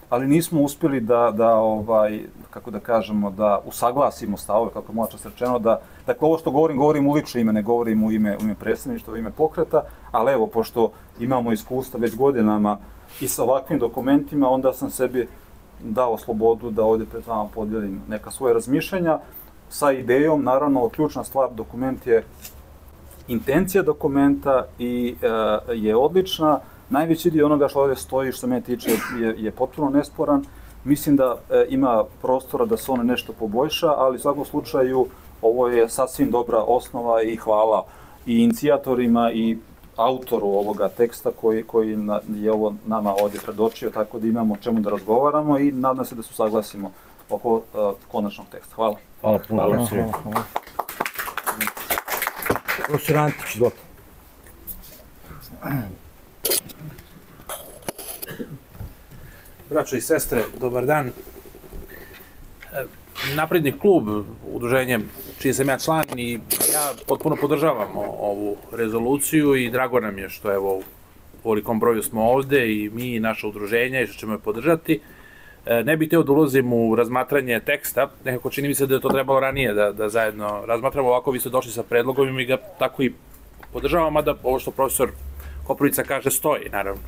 E: ali nismo uspjeli da, da ovaj, kako da kažemo, da usaglasimo stavove, kako je moja čast rečeno, da, dakle, ovo što govorim, govorim u lično ime, ne govorim u ime, u ime predstavništva, u ime pokreta, ali evo, pošto imamo iskustva već godinama i sa ovakvim dokumentima, onda sam sebi dao slobodu da ovde pred vama podijelim neka svoje razmišljanja sa idejom, naravno, ključna stvar, dokument je intencija dokumenta i e, je odlična, najveći dio onoga što ovde stoji, što me tiče, je, je potpuno nesporan. Mislim da e, ima prostora da se on nešto poboljša, ali u svakom slučaju ovo je sasvim dobra osnova i hvala i inicijatorima i autoru ovoga teksta koji, koji na, je ovo nama ovde predočio, tako da imamo čemu da razgovaramo i nadam se da se saglasimo oko uh, konačnog teksta. Hvala.
A: Hvala puno. Hvala, hvala, hvala. Profesor Antić, izvolite.
G: Braćo i sestre, dobar dan. Napredni klub, udruženje čiji sam ja član i ja potpuno podržavam ovu rezoluciju i drago nam je što evo u velikom broju smo ovde i mi i naše udruženja i što ćemo je podržati. E, ne bih teo da ulazim u razmatranje teksta, nekako čini mi se da je to trebalo ranije da, da zajedno razmatramo, ovako vi ste došli sa predlogom i mi ga tako i podržavamo, mada ovo što profesor Koprovica kaže stoji, naravno.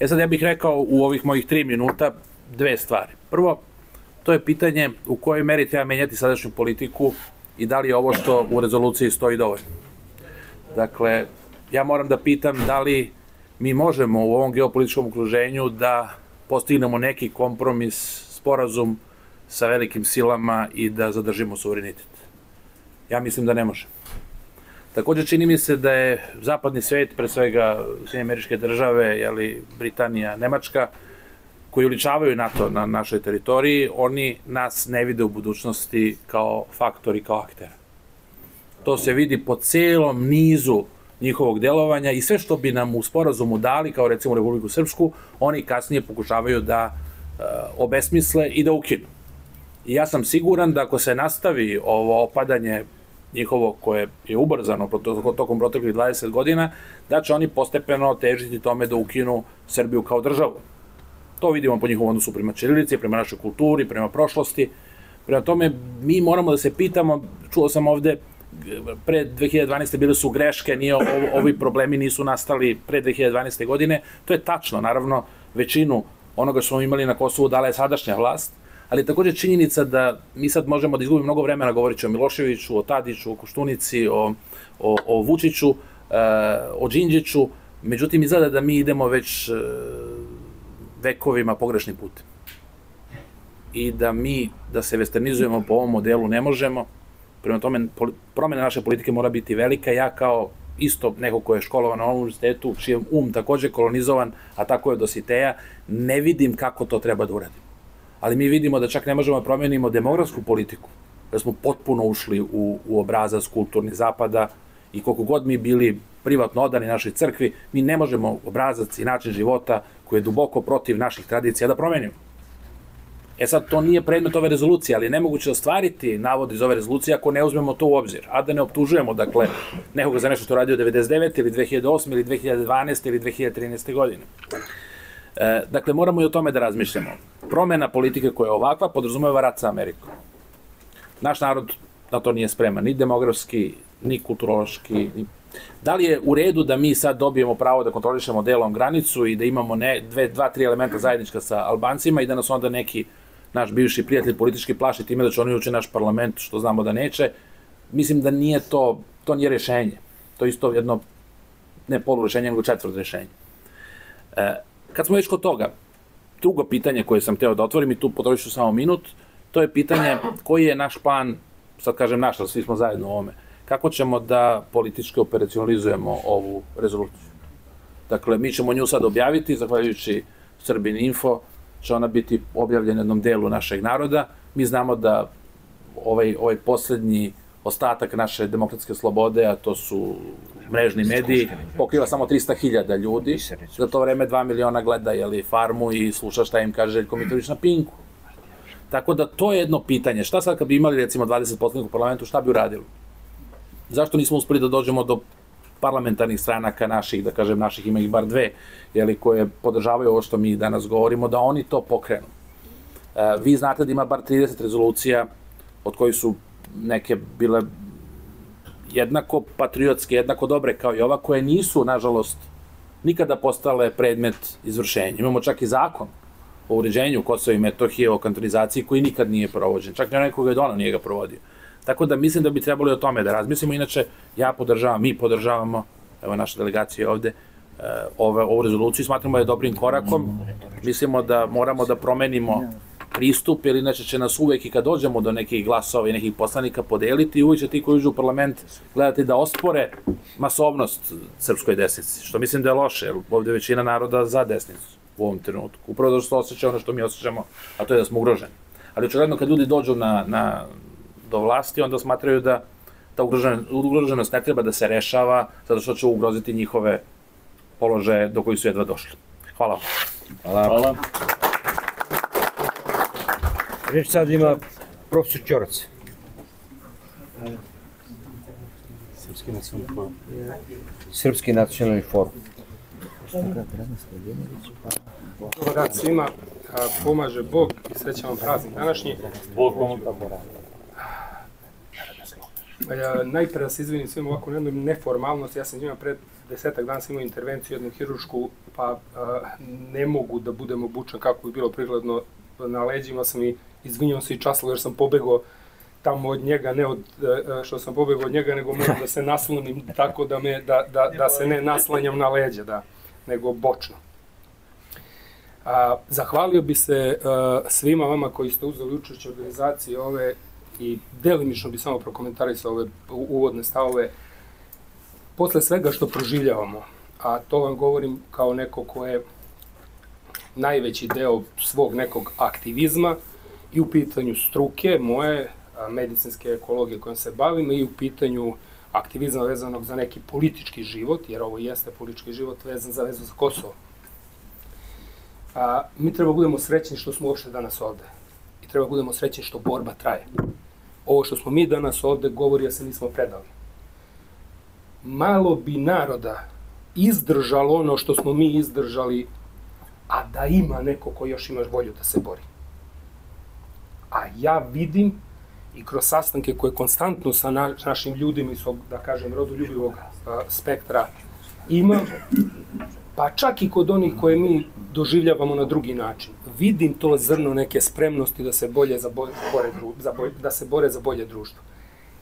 G: E sad ja bih rekao u ovih mojih tri minuta dve stvari. Prvo, to je pitanje u kojoj meri treba menjati sadašnju politiku i da li je ovo što u rezoluciji stoji dovoljno. Dakle, ja moram da pitam da li mi možemo u ovom geopolitičkom okruženju da postignemo neki kompromis, sporazum sa velikim silama i da zadržimo suverenitet. Ja mislim da ne možemo. Takođe čini mi se da je zapadni svet, pre svega Sjedinje američke države, jeli, Britanija, Nemačka, koji uličavaju NATO na našoj teritoriji, oni nas ne vide u budućnosti kao faktori, kao aktera. To se vidi po celom nizu njihovog delovanja i sve što bi nam u sporazumu dali, kao recimo Republiku Srpsku, oni kasnije pokušavaju da e, obesmisle i da ukinu. I ja sam siguran da ako se nastavi ovo opadanje njihovo koje je ubrzano tokom proteklih 20 godina, da će oni postepeno težiti tome da ukinu Srbiju kao državu. To vidimo po njihovom odnosu prema Čirilici, prema našoj kulturi, prema prošlosti. Prema tome, mi moramo da se pitamo, čuo sam ovde, pre 2012. bile su greške, nije, ovi problemi nisu nastali pre 2012. godine. To je tačno, naravno, većinu onoga što smo imali na Kosovu dala je sadašnja vlast, ali takođe činjenica da mi sad možemo da izgubimo mnogo vremena govoreći o Miloševiću, o Tadiću, o Koštunici, o, o, o Vučiću, e, o Đinđiću, međutim izgleda da mi idemo već e, vekovima pogrešnim putem. I da mi, da se westernizujemo po ovom modelu ne možemo, prema tome promena naše politike mora biti velika, ja kao isto neko ko je školovan na univerzitetu, čiji je um takođe kolonizovan, a tako je do Siteja, ne vidim kako to treba da uradimo ali mi vidimo da čak ne možemo da promenimo demografsku politiku, da smo potpuno ušli u, u obrazac kulturni zapada i koliko god mi bili privatno odani našoj crkvi, mi ne možemo obrazac i način života koji je duboko protiv naših tradicija da promenimo. E sad, to nije predmet ove rezolucije, ali je nemoguće ostvariti navod iz ove rezolucije ako ne uzmemo to u obzir, a da ne optužujemo, dakle, nekoga za nešto što radio 99. ili 2008. ili 2012. ili 2013. godine. E, dakle, moramo i o tome da razmišljamo. Promena politike koja je ovakva podrazumeva rat sa Amerikom. Naš narod na to nije spreman, ni demografski, ni kulturološki. Ni... Da li je u redu da mi sad dobijemo pravo da kontrolišemo delom granicu i da imamo ne, dve, dva, tri elementa zajednička sa Albancima i da nas onda neki naš bivši prijatelj politički plaši time da će oni ući naš parlament, što znamo da neće. Mislim da nije to, to nije rešenje. To je isto jedno, ne polu rešenje, nego četvrt rešenje. E, Kad smo već kod toga, drugo pitanje koje sam teo da otvorim i tu potrošiću samo minut, to je pitanje koji je naš plan, sad kažem naš, svi smo zajedno u ovome, kako ćemo da politički operacionalizujemo ovu rezoluciju. Dakle, mi ćemo nju sad objaviti, zahvaljujući Srbin Info, će ona biti objavljena jednom delu našeg naroda. Mi znamo da ovaj, ovaj poslednji ostatak naše demokratske slobode, a to su mrežni mediji, pokriva samo 300.000 ljudi, za to vreme 2 miliona gleda jeli, farmu i sluša šta im kaže Željko Mitrović na Pinku. Tako da to je jedno pitanje. Šta sad kad bi imali recimo 20 poslanika u parlamentu, šta bi uradili? Zašto nismo uspeli da dođemo do parlamentarnih stranaka naših, da kažem naših, ima ih bar dve, jeli, koje podržavaju ovo što mi danas govorimo, da oni to pokrenu. E, vi znate da ima bar 30 rezolucija od kojih su neke bile jednako patriotske, jednako dobre kao i ova, koje nisu, nažalost, nikada postale predmet izvršenja. Imamo čak i zakon o uređenju Kosova i Metohije, o kantonizaciji, koji nikad nije provođen. Čak ne nekoga je donao, nije ga provodio. Tako da mislim da bi trebalo o tome da razmislimo. Inače, ja podržavam, mi podržavamo, evo naša delegacija ovde, e, ove, ovu rezoluciju smatramo da je dobrim korakom. Mislimo da moramo da promenimo pristup, jer inače će nas uvek i kad dođemo do nekih glasova i nekih poslanika podeliti i uvek će ti koji uđu u parlament gledati da ospore masovnost srpskoj desnici, što mislim da je loše, jer ovde je većina naroda za desnicu u ovom trenutku. Upravo zato što osjeća ono što mi osjećamo, a to je da smo ugroženi. Ali očigledno kad ljudi dođu na, na, do vlasti, onda smatraju da ta ugroženost ne treba da se rešava, zato što će ugroziti njihove položaje do kojih su jedva došli. Hvala vam.
A: Hvala.
B: Hvala.
A: Reč sad ima profesor Ćorac.
B: Srpski nacionalni forum.
A: Srpski nacionalni forum.
H: Dobar dan svima, pomaže Bog i srećan vam praznik današnji.
B: Bog vam
H: Ja, najpre da se izvinim svim ovako na jednu neformalnost, ja sam njima pred desetak dana sam imao intervenciju jednu hirušku, pa a, ne mogu da budem obučen kako bi bilo prikladno na leđima sam i izvinjam se i časlo jer sam pobegao tamo od njega, ne od e, što sam pobegao od njega, nego moram da se naslonim tako da, me, da, da, da se ne naslanjam na leđa, da, nego bočno. A, zahvalio bi se a, svima vama koji ste uzeli učešće organizaciji ove i delimično bi samo prokomentarisao ove uvodne stavove. Posle svega što proživljavamo, a to vam govorim kao neko ko je najveći deo svog nekog aktivizma i u pitanju struke moje, medicinske ekologije kojom se bavim i u pitanju aktivizma vezanog za neki politički život, jer ovo jeste politički život vezan za vezu za Kosovo. A, mi treba budemo srećni što smo uopšte danas ovde. I treba budemo srećni što borba traje. Ovo što smo mi danas ovde govori da se nismo predali. Malo bi naroda izdržalo ono što smo mi izdržali, a da ima neko ko još ima volju da se bori. A ja vidim i kroz sastanke koje konstantno sa na, našim ljudima iz da kažem, rodoljubivog a, spektra imam, pa čak i kod onih koje mi doživljavamo na drugi način. Vidim to zrno neke spremnosti da se bolje za bolje, bore, za bolje, da se bore za bolje društvo.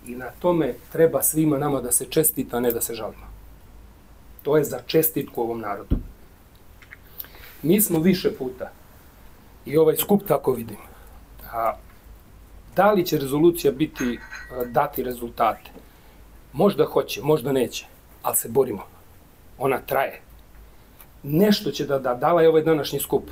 H: I na tome treba svima nama da se čestita, a ne da se žalimo. To je za čestitku ovom narodu. Mi smo više puta, i ovaj skup tako vidim, a, da li će rezolucija biti, a, dati rezultate? Možda hoće, možda neće, ali se borimo. Ona traje nešto će da da, dala je ovaj današnji skup.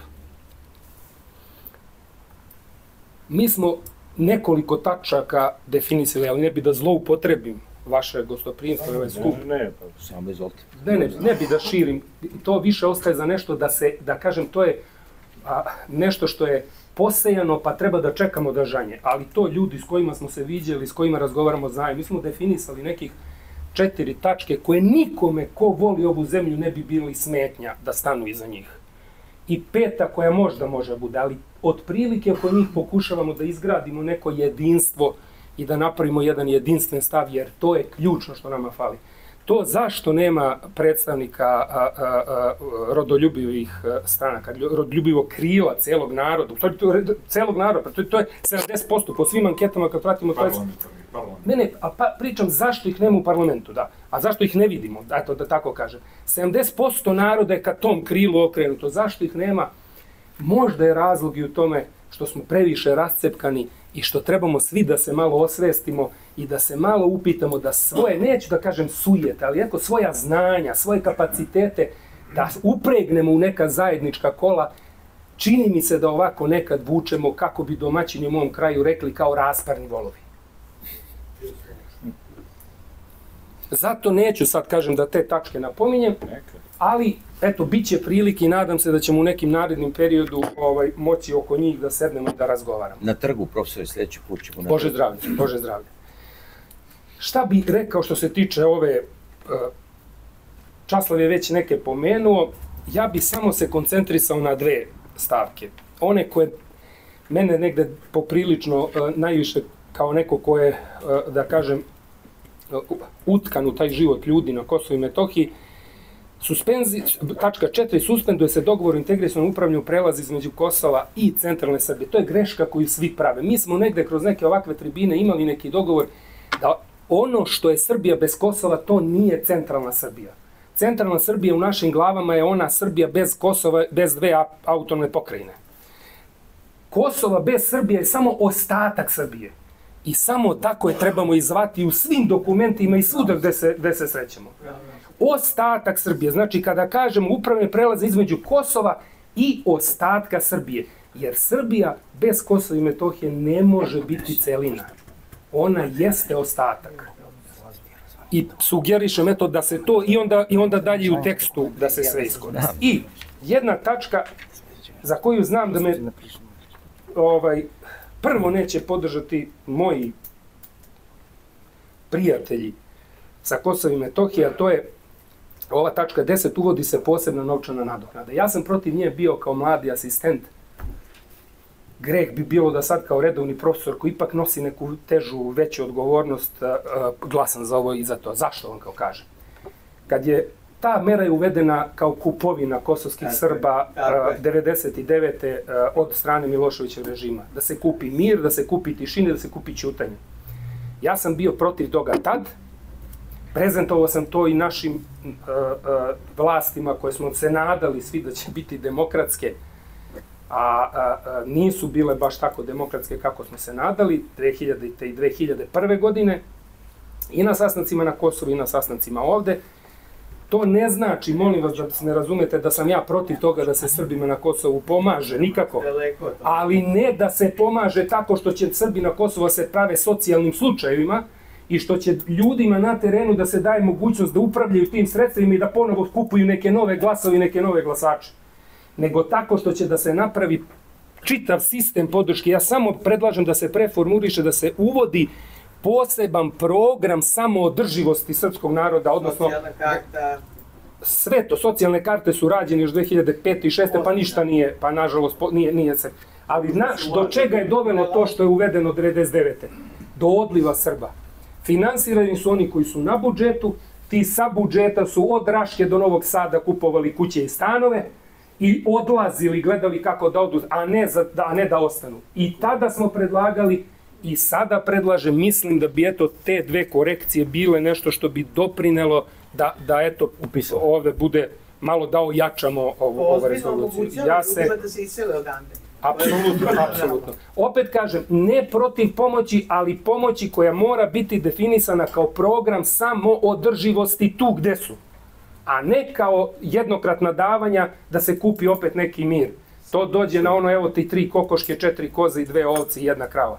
H: Mi smo nekoliko tačaka definisali, ali ne bi da zloupotrebim vaše gostoprijemstvo ovaj skup.
A: Ne, ne, pa samo izvolite.
H: Ne, ne, ne bi da širim. To više ostaje za nešto da se, da kažem, to je a, nešto što je posejano, pa treba da čekamo da žanje. Ali to ljudi s kojima smo se viđeli, s kojima razgovaramo, znaju. Mi smo definisali nekih četiri tačke koje nikome ko voli ovu zemlju ne bi bili smetnja da stanu iza njih. I peta koja možda može bude, ali otprilike oko njih pokušavamo da izgradimo neko jedinstvo i da napravimo jedan jedinstven stav, jer to je ključno što nama fali. To zašto nema predstavnika a, a, a, rodoljubivih stranaka, rodoljubivog krila celog naroda, u stvari to celog naroda, to je, to je 70% po svim anketama kad pratimo, to je Ne, ne, a pa, pričam zašto ih nema u parlamentu, da. A zašto ih ne vidimo, eto da tako kažem. 70% naroda je ka tom krilu okrenuto, zašto ih nema? Možda je razlog i u tome što smo previše rascepkani i što trebamo svi da se malo osvestimo i da se malo upitamo da svoje, neću da kažem sujete, ali eto svoja znanja, svoje kapacitete, da upregnemo u neka zajednička kola, čini mi se da ovako nekad vučemo, kako bi domaćini u mom kraju rekli, kao rasparni volovi. Zato neću sad kažem da te tačke napominjem, ali eto, bit će prilike i nadam se da ćemo u nekim narednim periodu ovaj, moći oko njih da sednemo i da razgovaramo.
A: Na trgu, profesor, sledeći put ćemo na
H: Bože zdravlje, Bože zdravlje. Šta bih rekao što se tiče ove uh, Časlav je već neke pomenuo, ja bi samo se koncentrisao na dve stavke. One koje mene negde poprilično uh, najviše kao neko ko je, uh, da kažem, utkan u taj život ljudi na Kosovo i Metohiji, Suspenzi, tačka 4. Suspenduje se dogovor o integrisanom upravljanju prelazi između Kosova i centralne Srbije. To je greška koju svi prave. Mi smo negde kroz neke ovakve tribine imali neki dogovor da ono što je Srbija bez Kosova, to nije centralna Srbija. Centralna Srbija u našim glavama je ona Srbija bez Kosova, bez dve autonomne pokrajine. Kosova bez Srbije je samo ostatak Srbije. I samo tako je trebamo izvati u svim dokumentima i svuda gde se, gde se srećemo. Ostatak Srbije, znači kada kažemo upravne prelaze između Kosova i ostatka Srbije. Jer Srbija bez Kosova i Metohije ne može biti celina. Ona jeste ostatak. I sugerišem eto da se to i onda i onda dalje u tekstu da se sve iskoristi. I jedna tačka za koju znam da me ovaj prvo neće podržati moji prijatelji sa Kosova i Metohije, a to je ova tačka 10 uvodi se posebna novčana nadoknada. Ja sam protiv nje bio kao mladi asistent. Greh bi bilo da sad kao redovni profesor koji ipak nosi neku težu, veću odgovornost, glasan za ovo i za to. Zašto vam kao kažem? Kad je ta mera je uvedena kao kupovina kosovskih Srba 99. od strane Miloševića režima. Da se kupi mir, da se kupi tišina, da se kupi ćutanje. Ja sam bio protiv toga tad, prezentovao sam to i našim uh, uh, vlastima koje smo se nadali svi da će biti demokratske, a, a, a nisu bile baš tako demokratske kako smo se nadali 2000. i 2001. godine i na sastancima na Kosovu i na sastancima ovde. To ne znači, molim vas da se ne razumete, da sam ja protiv toga da se Srbima na Kosovu pomaže, nikako. Ali ne da se pomaže tako što će Srbi na Kosovo se prave socijalnim slučajevima, i što će ljudima na terenu da se daje mogućnost da upravljaju tim sredstvima i da ponovo kupuju neke nove glasove i neke nove glasače. Nego tako što će da se napravi čitav sistem podrške. Ja samo predlažem da se preformuliše, da se uvodi poseban program samoodrživosti srpskog naroda, odnosno karta. sve to, socijalne karte su rađene još 2005. i 6. pa ništa nije, pa nažalost nije, nije se. Ali znaš, do čega je dovelo to što je uvedeno od 99. Do odliva Srba Finansirani su oni koji su na budžetu, ti sa budžeta su od Raške do Novog Sada kupovali kuće i stanove i odlazili, gledali kako da odu, a ne, za, a ne da ostanu. I tada smo predlagali i sada predlažem, mislim da bi eto te dve korekcije bile nešto što bi doprinelo da, da eto Upisao. ove bude malo da ojačamo ovu, ovu rezoluciju. Ja se... Da se isele odande. Apsolutno, apsolutno. Opet kažem, ne protiv pomoći, ali pomoći koja mora biti definisana kao program samo održivosti tu gde su. A ne kao jednokratna davanja da se kupi opet neki mir. To dođe na ono, evo ti tri kokoške, četiri koze i dve ovce i jedna krava.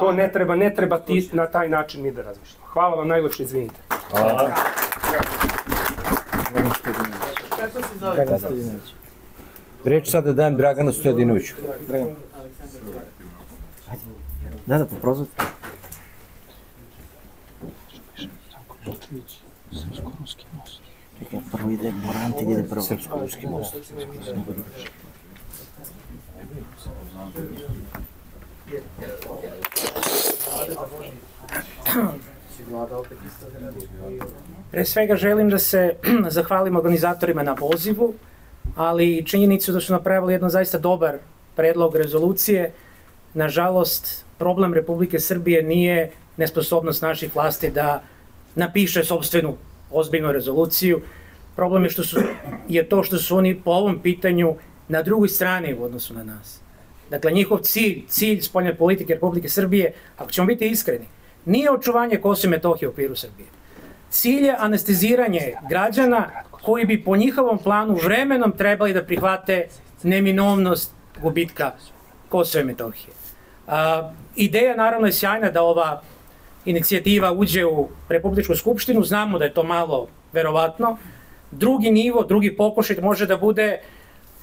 H: To ne treba, ne treba ti na taj način ni da razmišljamo. Hvala vam najlepše, izvinite. Hvala.
A: Kako se zove? Reč sada dajem Draganu Stojadinoviću.
D: Da, da, poprozvati. Srpsko-ruski most. Čekaj, prvo ide Borant ide prvo.
A: Srpsko-ruski most.
I: Pre svega želim da se zahvalim organizatorima na pozivu ali činjenicu da su napravili jedan zaista dobar predlog rezolucije. Nažalost, problem Republike Srbije nije nesposobnost naših vlasti da napiše sobstvenu ozbiljnu rezoluciju. Problem je, što su, je to što su oni po ovom pitanju na drugoj strani u odnosu na nas. Dakle, njihov cilj, cilj spoljne politike Republike Srbije, ako ćemo biti iskreni, nije očuvanje Kosova i Metohije u okviru Srbije. Cilj je anesteziranje građana koji bi po njihovom planu vremenom trebali da prihvate neminovnost gubitka Kosova i Metohije. A, ideja naravno je sjajna da ova inicijativa uđe u Republičku skupštinu, znamo da je to malo verovatno. Drugi nivo, drugi pokušaj može da bude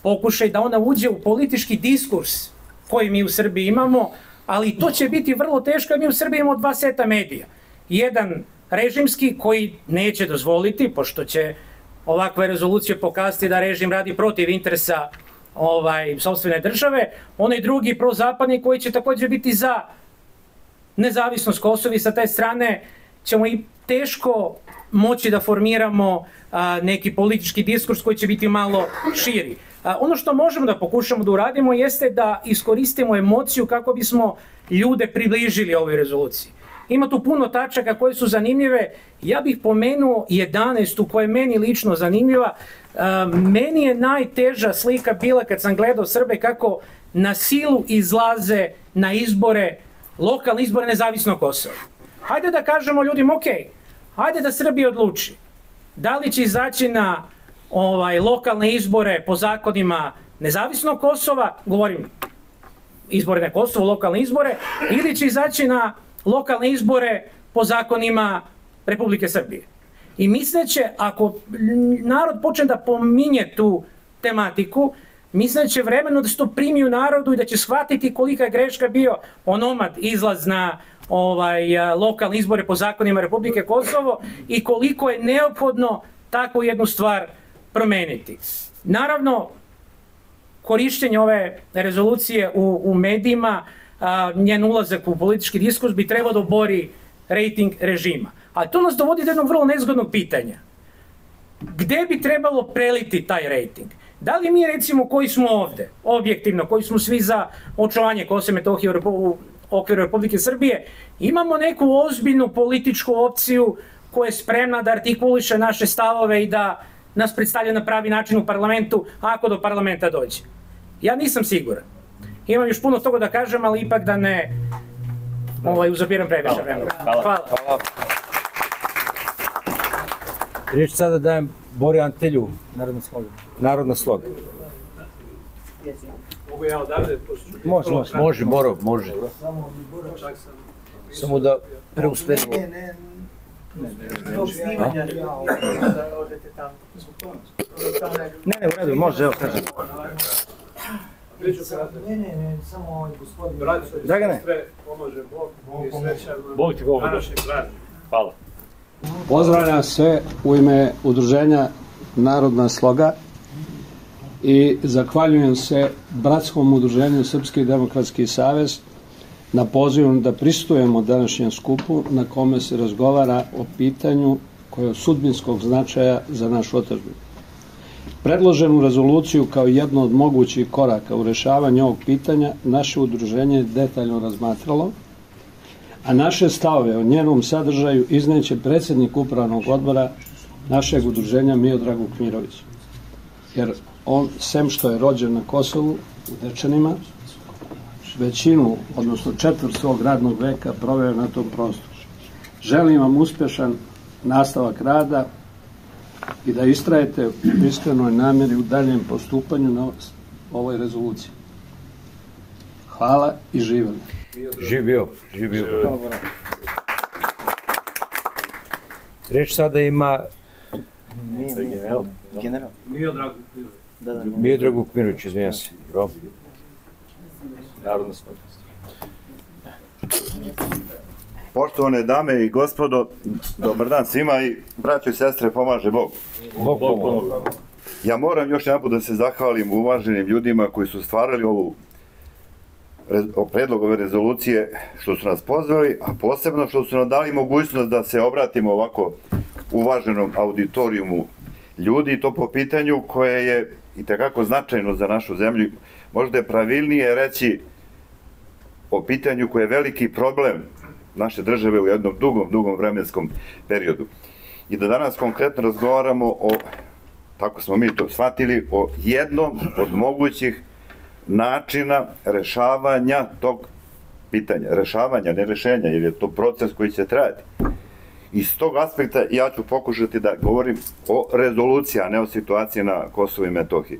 I: pokušaj da ona uđe u politički diskurs koji mi u Srbiji imamo, ali to će biti vrlo teško mi u Srbiji imamo dva seta medija. Jedan režimski koji neće dozvoliti, pošto će ovakve rezolucije pokazati da režim radi protiv interesa ovaj, sobstvene države, onaj drugi prozapadni koji će takođe biti za nezavisnost Kosova i sa te strane ćemo i teško moći da formiramo a, neki politički diskurs koji će biti malo širi. A, ono što možemo da pokušamo da uradimo jeste da iskoristimo emociju kako bismo ljude približili ovoj rezoluciji. Ima tu puno tačaka koje su zanimljive. Ja bih pomenuo 11. koja je meni lično zanimljiva. A, meni je najteža slika bila kad sam gledao Srbe kako na silu izlaze na izbore, lokalne izbore nezavisno Kosova. Hajde da kažemo ljudima, ok, hajde da Srbija odluči. Da li će izaći na ovaj lokalne izbore po zakonima nezavisnog Kosova, govorim izbore na Kosovo, lokalne izbore, ili će izaći na lokalne izbore po zakonima Republike Srbije. I misleće, ako narod počne da pominje tu tematiku, misleće vremeno da se to primi u narodu i da će shvatiti kolika je greška bio onomad izlaz na ovaj, lokalne izbore po zakonima Republike Kosovo i koliko je neophodno takvu jednu stvar promeniti. Naravno, korišćenje ove rezolucije u, u medijima, a, njen ulazak u politički diskurs bi trebao da obori rating režima. A to nas dovodi do jednog vrlo nezgodnog pitanja. Gde bi trebalo preliti taj rating? Da li mi recimo koji smo ovde, objektivno, koji smo svi za očuvanje i Metohije u okviru Republike Srbije, imamo neku ozbiljnu političku opciju koja je spremna da artikuliše naše stavove i da nas predstavlja na pravi način u parlamentu, ako do parlamenta dođe. Ja nisam siguran. Imam još puno toga da kažem, ali ipak da ne ovaj, uzapiram previše vremena. Hvala. Hvala. Hvala.
A: Riječ sada dajem Bori Antelju, Narodna sloga. Narodna sloga.
J: Mogu ja odavde?
A: Može, može.
J: Može,
A: Boro, može. Samo da preusmerimo. Ne, ne,
D: Ne, ne, u redu, može, evo, kažem.
J: Ne, ne, ne, samo ovaj gospodin.
D: Dragane.
J: Pomaže Bog i sreća.
B: Bog ti pomože. Hvala.
K: Pozdravljam sve u ime udruženja Narodna sloga i zahvaljujem se Bratskom udruženju Srpski demokratski savez na pozivu da pristujemo današnjem skupu na kome se razgovara o pitanju koje je sudbinskog značaja za našu otažbinu. Predloženu rezoluciju kao jedno od mogućih koraka u rešavanju ovog pitanja naše udruženje je detaljno razmatralo, a naše stavove o njenom sadržaju izneće predsednik upravnog odbora našeg udruženja Miodragu Kmirović. Jer on, sem što je rođen na Kosovu, u Dečanima, većinu, odnosno četvrt svog radnog veka proveo na tom prostoru. Želim vam uspešan nastavak rada i da istrajete u iskrenoj namjeri u daljem postupanju na ovoj rezoluciji. Hvala i živjeli.
A: Živio, živio. Reč sada ima
D: General.
J: Miodrag.
D: Da, da.
A: Miodrag Ukmirović, izvinjam se. Bro.
B: Narodna sloga.
L: Poštovane dame i gospodo, dobar dan svima i braćo i sestre, pomaže Bog.
A: Bog pomogu.
L: Ja moram još jedan put da se zahvalim uvaženim ljudima koji su stvarali ovu predlog ove rezolucije što su nas pozvali, a posebno što su nam dali mogućnost da se obratimo ovako uvaženom auditorijumu ljudi i to po pitanju koje je i tekako značajno za našu zemlju. Možda je pravilnije reći o pitanju koje je veliki problem naše države u jednom dugom, dugom vremenskom periodu. I da danas konkretno razgovaramo o, tako smo mi to shvatili, o jednom od mogućih načina rešavanja tog pitanja. Rešavanja, ne rešenja, jer je to proces koji će trajati. Iz tog aspekta ja ću pokušati da govorim o rezoluciji, a ne o situaciji na Kosovo i Metohiji.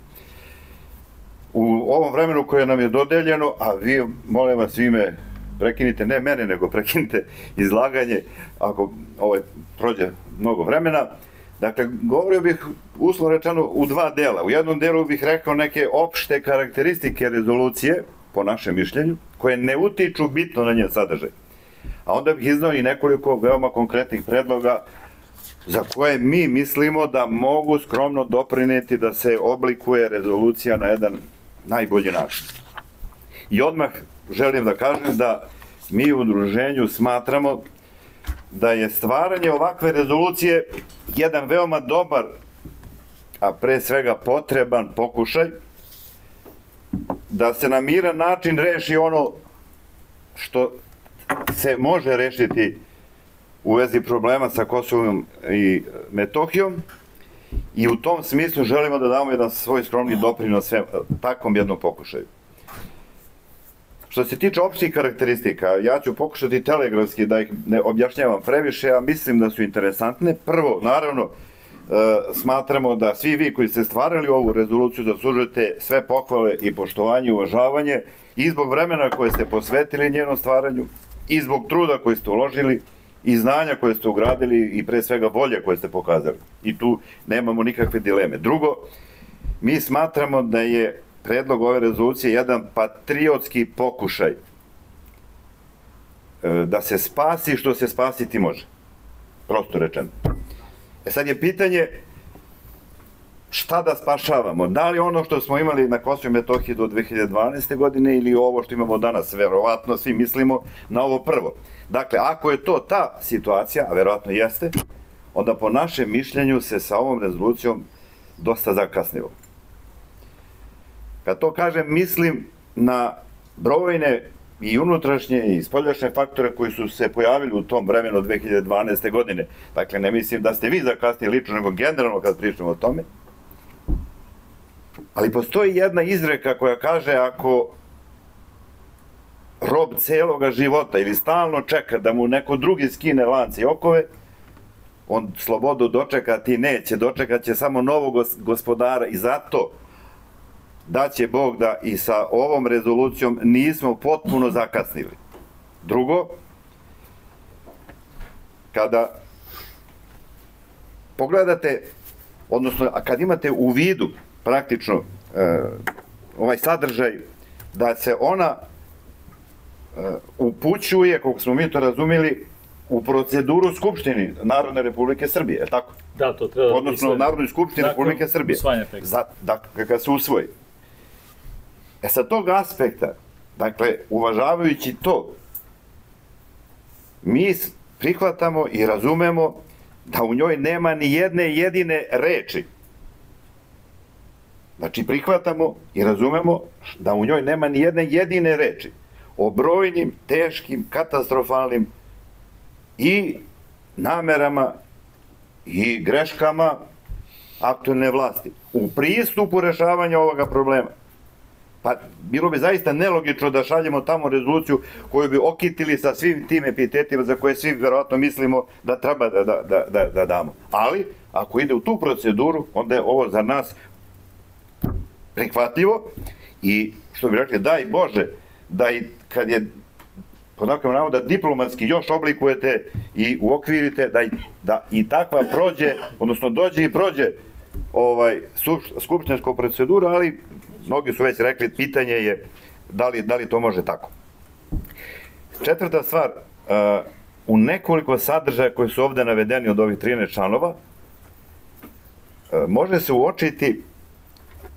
L: U ovom vremenu koje nam je dodeljeno, a vi, molim vas, vi me prekinite, ne mene, nego prekinite izlaganje, ako ovaj prođe mnogo vremena, Dakle, govorio bih uslovno rečeno u dva dela. U jednom delu bih rekao neke opšte karakteristike rezolucije, po našem mišljenju, koje ne utiču bitno na njen sadržaj. A onda bih iznao i nekoliko veoma konkretnih predloga za koje mi mislimo da mogu skromno doprineti da se oblikuje rezolucija na jedan najbolji način. I odmah želim da kažem da mi u udruženju smatramo da je stvaranje ovakve rezolucije jedan veoma dobar, a pre svega potreban pokušaj da se na miran način reši ono što se može rešiti u vezi problema sa Kosovom i Metohijom i u tom smislu želimo da damo jedan svoj skromni doprinos sve, takvom jednom pokušaju. Što se tiče opštih karakteristika, ja ću pokušati telegrafski da ih ne objašnjavam previše, a mislim da su interesantne. Prvo, naravno, e, smatramo da svi vi koji ste stvarali ovu rezoluciju zaslužujete sve pohvale i poštovanje i uvažavanje i zbog vremena koje ste posvetili njenom stvaranju i zbog truda koji ste uložili i znanja koje ste ugradili i pre svega volje koje ste pokazali. I tu nemamo nikakve dileme. Drugo, mi smatramo da je predlog ove rezolucije jedan patriotski pokušaj e, da se spasi što se spasiti može. Prosto rečeno. E sad je pitanje šta da spašavamo? Da li ono što smo imali na Kosovo i Metohiji do 2012. godine ili ovo što imamo danas? Verovatno svi mislimo na ovo prvo. Dakle, ako je to ta situacija, a verovatno jeste, onda po našem mišljenju se sa ovom rezolucijom dosta zakasnilo. Kad to kažem, mislim na brojne i unutrašnje i spoljašnje faktore koji su se pojavili u tom vremenu 2012. godine. Dakle, ne mislim da ste vi zakasnili lično, nego generalno kad pričamo o tome. Ali postoji jedna izreka koja kaže ako rob celoga života ili stalno čeka da mu neko drugi skine lance i okove, on slobodu dočekati neće, dočekat će samo novog gospodara i zato da će Bog da i sa ovom rezolucijom nismo potpuno zakasnili. Drugo, kada pogledate, odnosno kad imate u vidu praktično e, ovaj sadržaj da se ona e, upućuje, kako smo mi to razumeli, u proceduru Skupštini Narodne Republike Srbije, je tako?
B: Da, to treba
L: Odnosno Narodnoj Skupštini Republike Srbije. Za, da, kada se usvoji. E sa tog aspekta, dakle, uvažavajući to, mi prihvatamo i razumemo da u njoj nema ni jedne jedine reči. Znači, prihvatamo i razumemo da u njoj nema ni jedne jedine reči o brojnim, teškim, katastrofalnim i namerama i greškama aktualne vlasti u pristupu rešavanja ovoga problema. Pa bilo bi zaista nelogično da šaljemo tamo rezoluciju koju bi okitili sa svim tim epitetima za koje svi verovatno mislimo da treba da, da, da, da, da damo. Ali, ako ide u tu proceduru, onda je ovo za nas prihvatljivo i što bi rekli, daj Bože, da i kad je podnakom navoda diplomatski još oblikujete i uokvirite da, i, da i takva prođe, odnosno dođe i prođe ovaj skupštinsku proceduru, ali mnogi su već rekli, pitanje je da li, da li to može tako. Četvrta stvar, uh, u nekoliko sadržaja koji su ovde navedeni od ovih 13 članova, uh, može se uočiti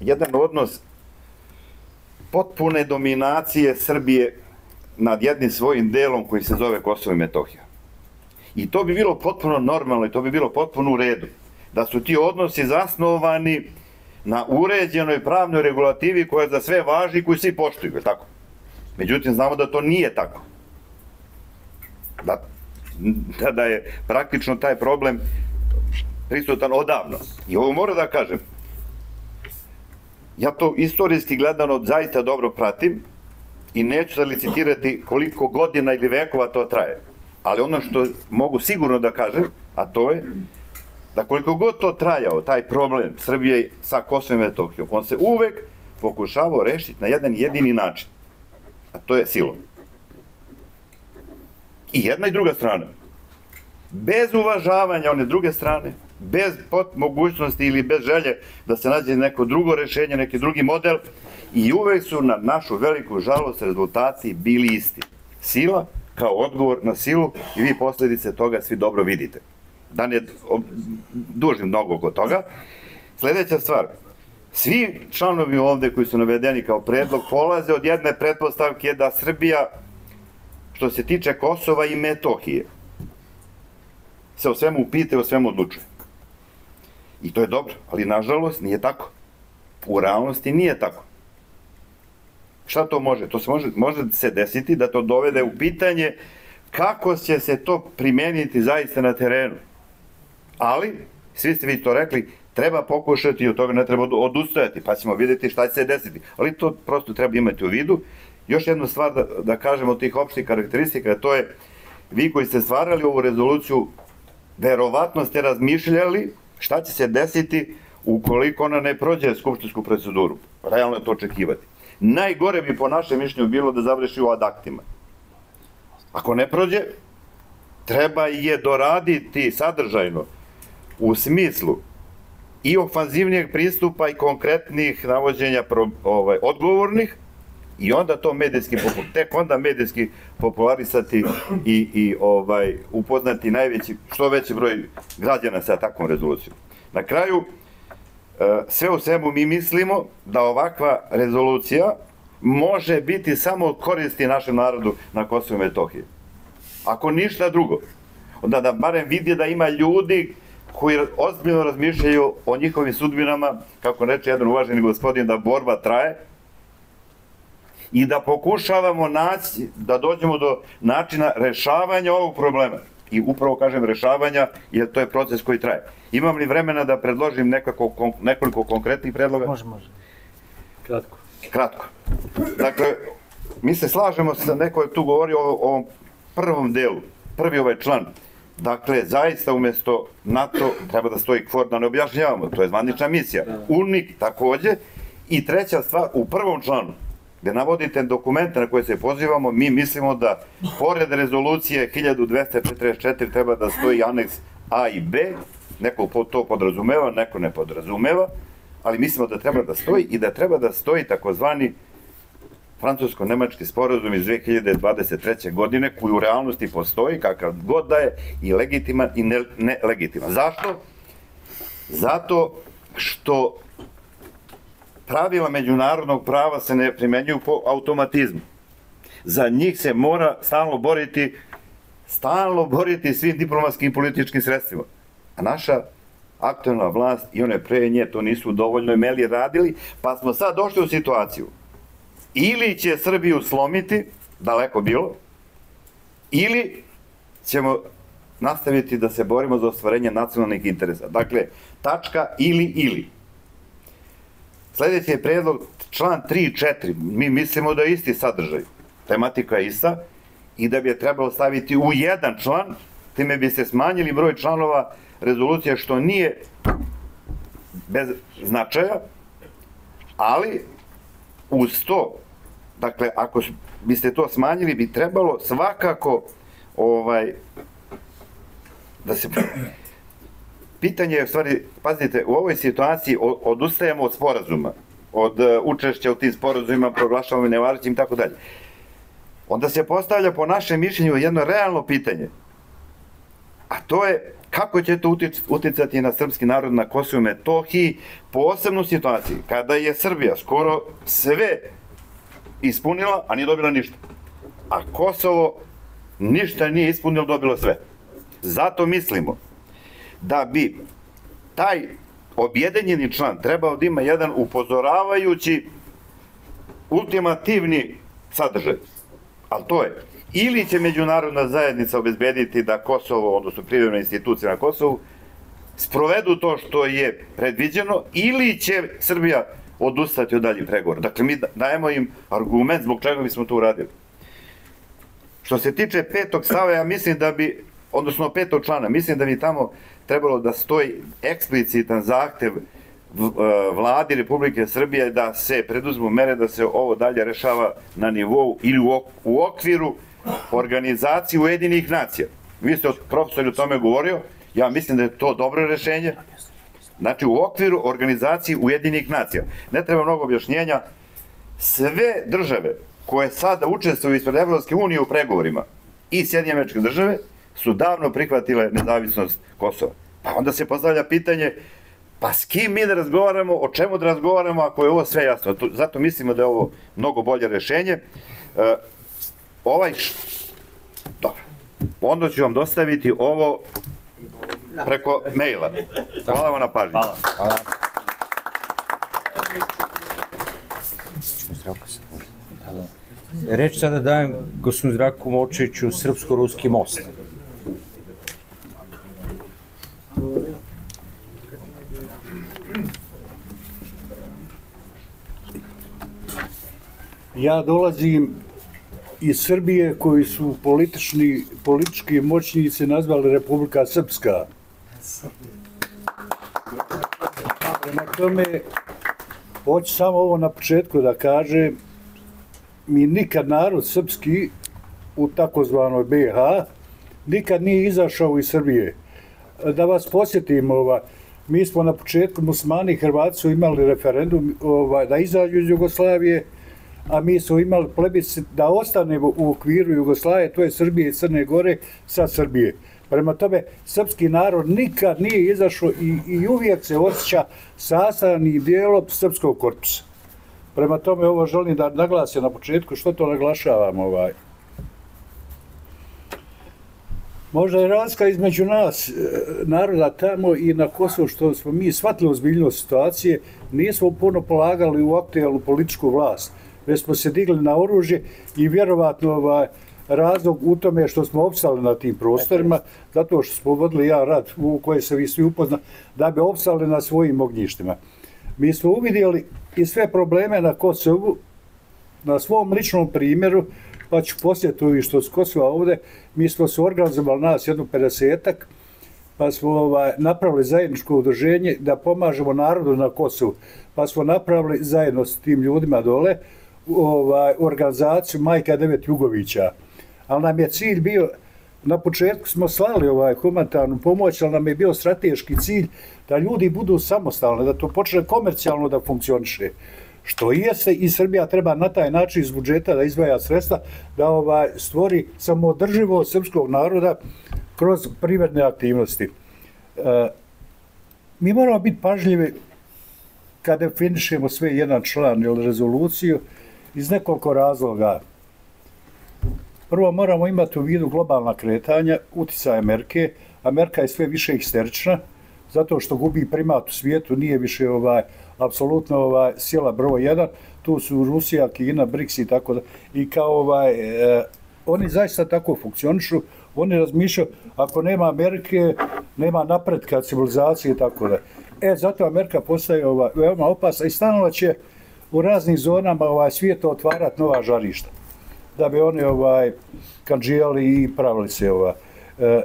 L: jedan odnos potpune dominacije Srbije nad jednim svojim delom koji se zove Kosovo i Metohija. I to bi bilo potpuno normalno i to bi bilo potpuno u redu. Da su ti odnosi zasnovani na uređenoj pravnoj regulativi koja za sve važi i koju svi poštuju, je tako? Međutim, znamo da to nije tako. Da, da, da je praktično taj problem prisutan odavno. I ovo moram da kažem, ja to istorijski gledano zaista dobro pratim i neću da licitirati koliko godina ili vekova to traje. Ali ono što mogu sigurno da kažem, a to je da koliko god to trajao, taj problem Srbije sa Kosovom i Metohijom, on se uvek pokušavao rešiti na jedan jedini način, a to je silom. I jedna i druga strana. Bez uvažavanja one druge strane, bez mogućnosti ili bez želje da se nađe neko drugo rešenje, neki drugi model, i uvek su na našu veliku žalost rezultati bili isti. Sila kao odgovor na silu i vi posledice toga svi dobro vidite. Da ne dužim mnogo oko toga. Sledeća stvar, svi članovi ovde koji su navedeni kao predlog polaze od jedne pretpostavke da Srbija, što se tiče Kosova i Metohije, se o svemu i o svemu odlučuje. I to je dobro, ali nažalost nije tako. U realnosti nije tako. Šta to može? To se može, može se desiti da to dovede u pitanje kako će se to primeniti zaista na terenu. Ali, svi ste vi to rekli, treba pokušati i od toga ne treba odu- odustajati, pa ćemo videti šta će se desiti. Ali to prosto treba imati u vidu. Još jednu stvar da, da kažemo od tih opštih karakteristika, to je vi koji ste stvarali ovu rezoluciju, verovatno ste razmišljali šta će se desiti ukoliko ona ne prođe skupštinsku proceduru. Realno je to očekivati. Najgore bi po našem mišljenju bilo da završi u adaktima. Ako ne prođe, treba je doraditi sadržajno u smislu i ofanzivnijeg pristupa i konkretnih navođenja pro, ovaj, odgovornih i onda to medijski tek onda medijski popularisati i, i ovaj upoznati najveći što veći broj građana sa takvom rezolucijom. Na kraju e, sve u svemu mi mislimo da ovakva rezolucija može biti samo koristi našem narodu na Kosovo i Metohiji. Ako ništa drugo, onda da barem vidi da ima ljudi koji ozbiljno razmišljaju o njihovim sudbinama, kako reče jedan uvaženi gospodin, da borba traje, i da pokušavamo naći, da dođemo do načina rešavanja ovog problema. I upravo kažem rešavanja, jer to je proces koji traje. Imam li vremena da predložim nekako, nekoliko konkretnih predloga?
D: Može, može.
B: Kratko.
L: Kratko. Dakle, mi se slažemo sa neko je tu govorio o o ovom prvom delu, prvi ovaj član. Dakle, zaista umesto NATO treba da stoji KFOR, da ne objašnjavamo, to je zvanična misija. UNMIK takođe. I treća stvar, u prvom članu, gde navodite dokumente na koje se pozivamo, mi mislimo da pored rezolucije 1244 treba da stoji aneks A i B, neko to podrazumeva, neko ne podrazumeva, ali mislimo da treba da stoji i da treba da stoji takozvani francusko-nemački sporazum iz 2023. godine koji u realnosti postoji kakav god da je i legitiman i ne- nelegitiman. Zašto? Zato što pravila međunarodnog prava se ne primenjuju po automatizmu. Za njih se mora stalno boriti stalno boriti svim diplomatskim i političkim sredstvima. A naša aktualna vlast i one pre nje to nisu u dovoljnoj meli radili, pa smo sad došli u situaciju ili će Srbiju slomiti, daleko bilo, ili ćemo nastaviti da se borimo za ostvarenje nacionalnih interesa. Dakle, tačka ili ili. Sledeći je predlog, član 3 i 4. Mi mislimo da je isti sadržaj. Tematika je ista i da bi je trebalo staviti u jedan član, time bi se smanjili broj članova rezolucije, što nije bez značaja, ali uz to, dakle, ako biste to smanjili, bi trebalo svakako ovaj, da se pitanje je u stvari, pazite, u ovoj situaciji odustajemo od sporazuma, od e, učešća u tim sporazumima, proglašavamo nevažećim i tako dalje. Onda se postavlja po našem mišljenju jedno realno pitanje, a to je kako će to uticati na srpski narod na Kosovo i Metohiji, posebno u situaciji kada je Srbija skoro sve ispunila, a nije dobila ništa. A Kosovo ništa nije ispunilo, dobilo sve. Zato mislimo da bi taj objedinjeni član trebao da ima jedan upozoravajući ultimativni sadržaj. Ali to je, ili će međunarodna zajednica obezbediti da Kosovo, odnosno privremena institucija na Kosovu, sprovedu to što je predviđeno, ili će Srbija odustati od daljih pregovora. Dakle, mi da- dajemo im argument zbog čega bismo to uradili. Što se tiče petog stava, ja mislim da bi, odnosno petog člana, mislim da bi tamo trebalo da stoji eksplicitan zahtev e, vladi Republike Srbije da se preduzmu mere da se ovo dalje rešava na nivou ili u, ok- u okviru organizacije Ujedinih nacija. Vi ste od profesora o tome govorio, ja mislim da je to dobro rešenje. Znači, u okviru organizacije Ujedinih nacija. Ne treba mnogo objašnjenja. Sve države koje sada učestvuju ispred Evropske unije u pregovorima i Sjedinje američke države su davno prihvatile nezavisnost Kosova. Pa onda se postavlja pitanje, pa s kim mi da razgovaramo, o čemu da razgovaramo ako je ovo sve jasno. Zato mislimo da je ovo mnogo bolje rešenje. E, ovaj, dobro, onda ću vam dostaviti ovo preko maila. Hvala vam na pažnju.
A: Hvala. Reč sada dajem gospodinu Zdravku Močeviću, Srpsko-Ruski most.
M: Ja dolazim iz Srbije koji su politični, politički moćnici nazvali Republika Srpska. Prema tome, hoću samo ovo na početku da kažem, mi nikad narod srpski u takozvanoj BiH nikad nije izašao iz Srbije. Da vas posjetim, ova, mi smo na početku musmani i Hrvati su imali referendum ovaj, da izađu iz Jugoslavije, a mi smo imali plebiscit da ostanemo u okviru Jugoslavije, to je Srbije i Crne Gore sa Srbije. Prema tome, srpski narod nikad nije izašao i, i uvijek se osjeća sastavni dijelom srpskog korpusa. Prema tome, ovo želim da naglasim na početku, što to naglašavam ovaj. Možda je razlika između nas, e, naroda tamo i na Kosovu, što smo mi shvatili ozbiljnost situacije, nismo puno polagali u aktualnu političku vlast, već smo se digli na oružje i vjerovatno ovaj, razlog u tome što smo opstali na tim prostorima, zato što smo vodili jedan rad u koje se vi svi upozna, da bi opstali na svojim ognjištima. Mi smo uvidjeli i sve probleme na Kosovu, na svom ličnom primjeru, pa ću posjetiti ovi što s Kosova ovde, mi smo se organizovali nas jedno 50-ak, pa smo ovaj, napravili zajedničko udruženje da pomažemo narodu na Kosovu. Pa smo napravili zajedno s tim ljudima dole ovaj, organizaciju Majka Devet Jugovića. Ali nam je cilj bio, na početku smo slali ovaj humanitarnu pomoć, ali nam je bio strateški cilj da ljudi budu samostalni, da to počne komercijalno da funkcioniše. Što i jeste i Srbija treba na taj način iz budžeta da izdvaja sredstva da ovaj stvori samoodrživo srpskog naroda kroz privredne aktivnosti. E, mi moramo biti pažljivi kada definišemo sve jedan član ili rezoluciju iz nekoliko razloga. Prvo moramo imati u vidu globalna kretanja, uticaj Amerike. Amerika je sve više histerična, zato što gubi primat u svijetu, nije više ovaj, apsolutno ovaj, sila broj 1, tu su Rusija, Kina, BRICS i tako da. I kao ovaj, e, oni zaista tako funkcionišu, oni razmišljaju, ako nema Amerike, nema napretka civilizacije i tako da. E, zato Amerika postaje ovaj, veoma opasna i stalno će u raznim zonama ovaj, svijeta otvarati nova žarišta da bi oni ovaj kanđijali i pravili se ovaj. E,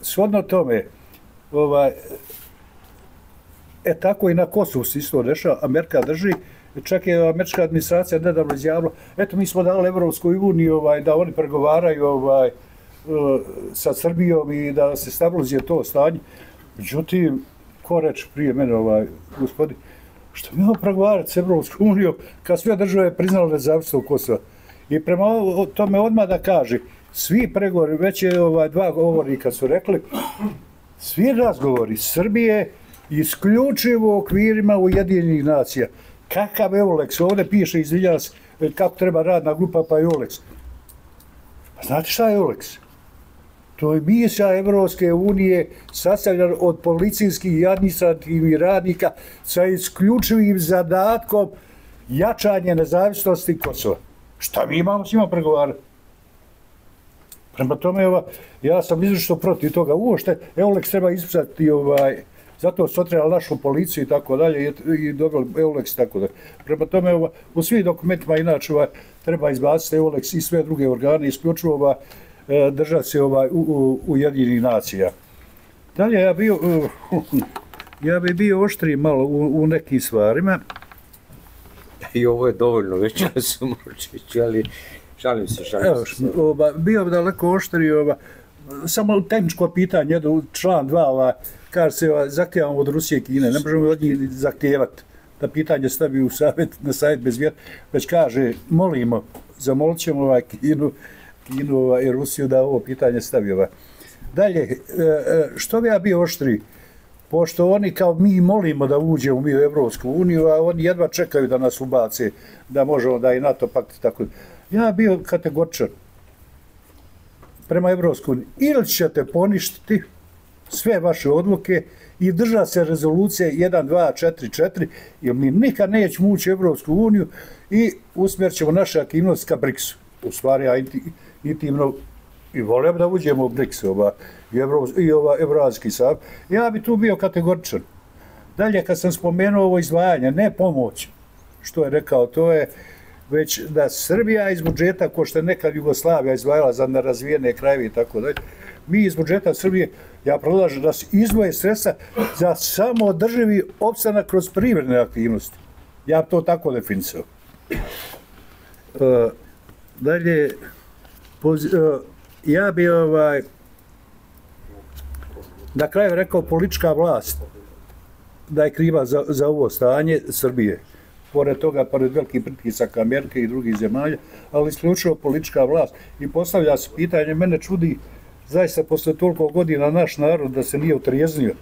M: shodno tome, ovaj, e tako i na Kosovu se isto dešava, Amerika drži, čak je američka administracija nedavno izjavila, eto mi smo dali Evropskoj uniji ovaj, da oni pregovaraju ovaj, e, sa Srbijom i da se stabilizuje to stanje. Međutim, ko reče prije mene, ovaj, gospodin, što mi imamo pregovarati s Evropskom unijom kad sve države priznale nezavisnost Kosova? I prema tome odmah da kaže, svi pregovori, već je ovaj, dva govornika su rekli, svi razgovori Srbije isključivo u okvirima Ujedinjenih nacija. Kakav Eulex? Ovdje piše, izvinjam se, kako treba radna grupa pa Eulex. Pa znate šta je Eulex? To je misija Evropske unije sastavljena od policijskih i administrativnih radnika sa isključivim zadatkom jačanje nezavisnosti Kosova. Šta mi imamo s njima pregovarati? Prema tome, ja sam izvršno protiv toga. Uošte, Eulex treba ispisati, ovaj, zato su otrebali našu policiju i tako dalje i, dobili Eulex i tako dalje. Prema tome, ova, u svim dokumentima inače treba izbaciti Eulex i sve druge organe, isključivo ova, e, držati se ovaj, u, u, u jedinih nacija. Dalje, ja bio, ja bi bio oštriji malo u, u nekim stvarima.
A: I ovo je dovoljno već sam Močeviću, ali šalim se, šalim
M: Evo,
A: se.
M: oba, bio bi daleko oštri, ova, samo tehničko pitanje, jedno, član 2, ova, kaže se, ova, zahtijevamo od Rusije i Kine, ne možemo od njih zahtijevati da pitanje stavi u savjet, na savjet bez vjet, već kaže, molimo, zamolit ćemo ovaj Kinu Kinu i Rusiju da ovo pitanje stavi. Ovaj. Dalje, e, e, što bi ja bio oštri? Pošto oni kao mi molimo da uđemo mi u Evropsku uniju, a oni jedva čekaju da nas ubace, da možemo da i NATO pakt tako. Ja bio kategoričan prema Evropskoj uniji. Ili ćete poništiti sve vaše odluke i drža se rezolucije 1, 2, 4, 4, jer mi nikad nećemo ući u Evropsku uniju i usmjerćemo naše aktivnosti ka BRICS-u. U stvari, intimno i volim da uđemo u BRICS ova, i, Evro, i ova Evroazijski sav. Ja bi tu bio kategoričan. Dalje, kad sam spomenuo ovo izdvajanje, ne pomoć, što je rekao, to je već da Srbija iz budžeta, ko što je nekad Jugoslavija izdvajala za nerazvijene krajeve i tako dalje, mi iz budžeta Srbije, ja predlažem da se izdvoje sredstva za samo održivi opstanak kroz privredne aktivnosti. Ja to tako definisao. Uh, dalje, poz, uh, ja bi ovaj, na kraju rekao politička vlast da je kriva za, za ovo stanje Srbije. Pored toga, pored velikih pritisaka Amerike i drugih zemalja, ali isključivo politička vlast. I postavlja se pitanje, mene čudi zaista posle toliko godina naš narod da se nije utrijeznio.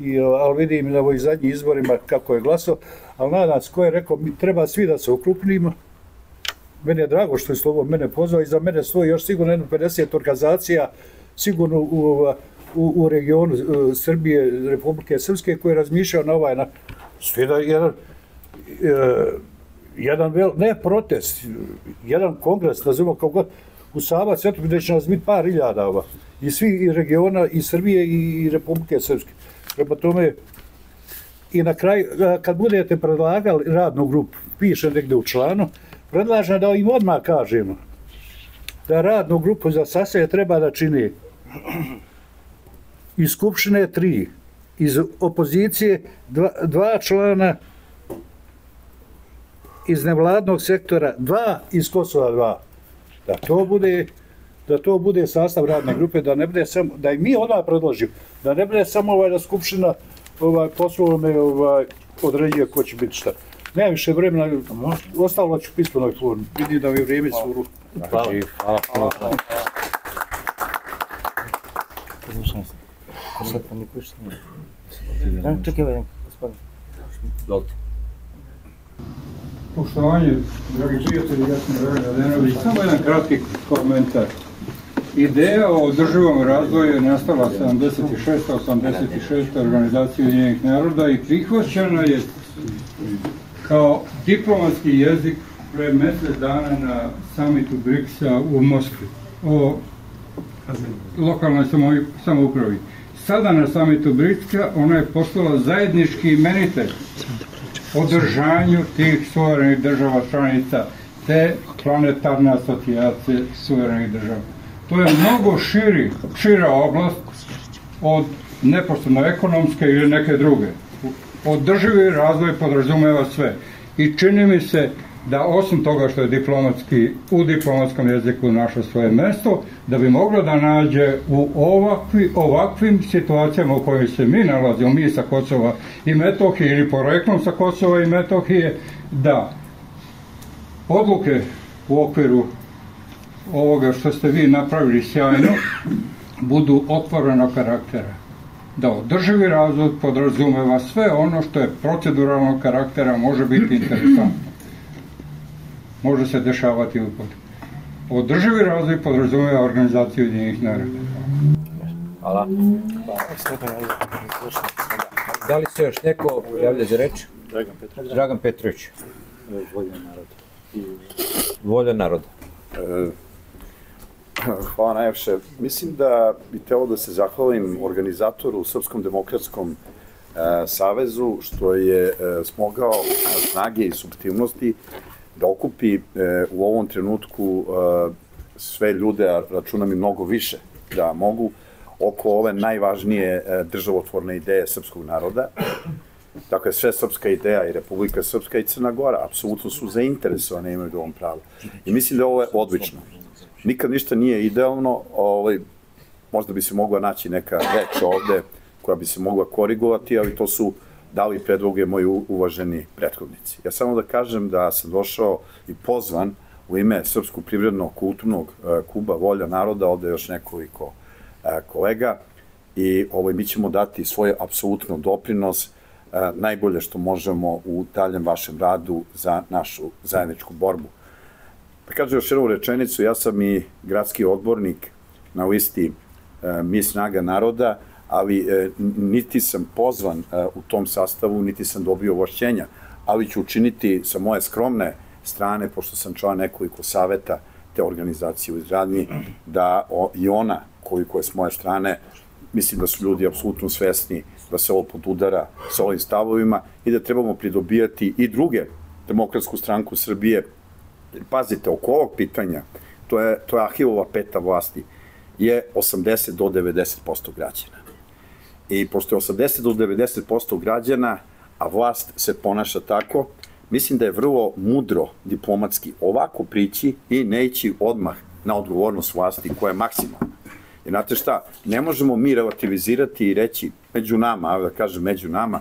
M: I, ali vidim na ovoj zadnjih izborima kako je glaso, ali nadam se ko je rekao, mi treba svi da se okrupnimo, meni je drago što je Slobo mene pozvao i za mene stoji još sigurno jedno 50 organizacija sigurno u, u, u regionu uh, Srbije, Republike Srpske koji je razmišljao na ovaj na da jedan uh, jedan vel, ne protest, jedan kongres, nazivamo kao god, u Sava Svetu gde će nas biti par iljada ova, i svi i regiona i Srbije i, Republike Srpske. Prema tome, i na kraju, kad budete predlagali radnu grupu, piše negde u članu, predlažem da im odmah kažemo da radnu grupu za sasve treba da čini iz Skupštine tri, iz opozicije dva, dva člana, iz nevladnog sektora dva, iz Kosova dva. Da to bude da to bude sastav radne grupe, da ne bude samo, da i mi odmah predložimo, da ne bude samo ovaj da Skupština ovaj, poslovno ovaj, određuje ko će biti šta. Nema više vremena, ostalo ću pismenoj formi. Vidim da mi je vrijeme curu.
A: Hvala. Hvala. Hvala. Hvala.
D: Čekaj, gospodin.
A: Dolite.
N: Poštovanje, dragi prijatelji, ja sam Dragan Radenović. Samo jedan kratki komentar. Ideja o održivom razvoju je nastala 76. 86. organizacije Ujedinjenih naroda i prihvaćena je kao diplomatski jezik pre mesec dana na samitu BRICS-a u Moskvi o lokalnoj samoupravi. Sada na samitu BRICS-a ona je postala zajednički imenitelj održanju tih suverenih država članica te planetarne asocijacije suverenih država. To je mnogo širi, šira oblast od neposredno ekonomske ili neke druge. Održivi razvoj podrazumeva sve. I čini mi se da osim toga što je diplomatski, u diplomatskom jeziku našo svoje mesto, da bi moglo da nađe u ovakvi, ovakvim situacijama u kojoj se mi nalazimo, mi sa Kosova i Metohije ili poreklom sa Kosova i Metohije, da odluke u okviru ovoga što ste vi napravili sjajno budu otvorenog karaktera. Da održivi razvoj podrazumeva sve ono što je proceduralnog karaktera može biti interesantno može se dešavati u pod. Održivi razvoj podrazumeva organizaciju jedinjenih naroda.
A: Hvala. Da li se još neko javlja za reč?
E: Dragan Petrović.
A: Dragan Petrović.
E: Volja naroda.
A: Volja naroda.
O: Hvala najviše. Mislim da bi telo da se zahvalim organizatoru u Srpskom demokratskom e, savezu što je e, smogao snage i subtilnosti da okupi e, u ovom trenutku e, sve ljude, a računam i mnogo više, da mogu oko ove najvažnije e, državotvorne ideje srpskog naroda. Dakle, sve srpska ideja i Republika Srpska i Crna Gora apsolutno su zainteresovane imaju da ovom pravu. I mislim da ovo je odlično. Nikad ništa nije idealno, ovaj, možda bi se mogla naći neka reč ovde koja bi se mogla korigovati, ali to su dali predloge moji uvaženi prethodnici. Ja samo da kažem da sam došao i pozvan u ime Srpskog privrednog kulturnog e, kluba Volja naroda, ovde još nekoliko e, kolega i ovaj, mi ćemo dati svoj apsolutno doprinos e, najbolje što možemo u daljem vašem radu za našu zajedničku borbu. Pa kažem još jednu rečenicu, ja sam i gradski odbornik na listi Mi snaga naroda, ali niti sam pozvan u tom sastavu, niti sam dobio ovošćenja, ali ću učiniti sa moje skromne strane, pošto sam član nekoliko saveta te organizacije u izradnji, da i ona, koliko je s moje strane, mislim da su ljudi apsolutno svesni da se ovo podudara sa ovim stavovima i da trebamo pridobijati i druge demokratsku stranku Srbije. Pazite, oko ovog pitanja, to je, to je Ahilova peta vlasti, je 80 do 90% građana. I pošto je 80 do 90% građana, a vlast se ponaša tako, mislim da je vrlo mudro diplomatski ovako prići i neći odmah na odgovornost vlasti koja je maksimalna. I znate šta, ne možemo mi relativizirati i reći među nama, da kažem među nama,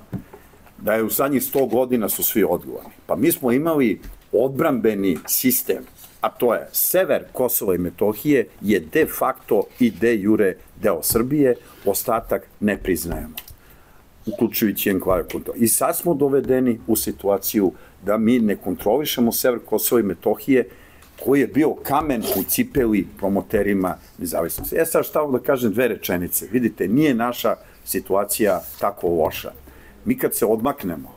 O: da je u zadnjih 100 godina su svi odgovorni. Pa mi smo imali odbrambeni sistem, a to je sever Kosova i Metohije je de facto i de jure deo Srbije, ostatak ne priznajemo uključujući enklave kontrola. I sad smo dovedeni u situaciju da mi ne kontrolišemo sever Kosova i Metohije, koji je bio kamen u cipeli promoterima nezavisnosti. E sad šta da kažem dve rečenice. Vidite, nije naša situacija tako loša. Mi kad se odmaknemo,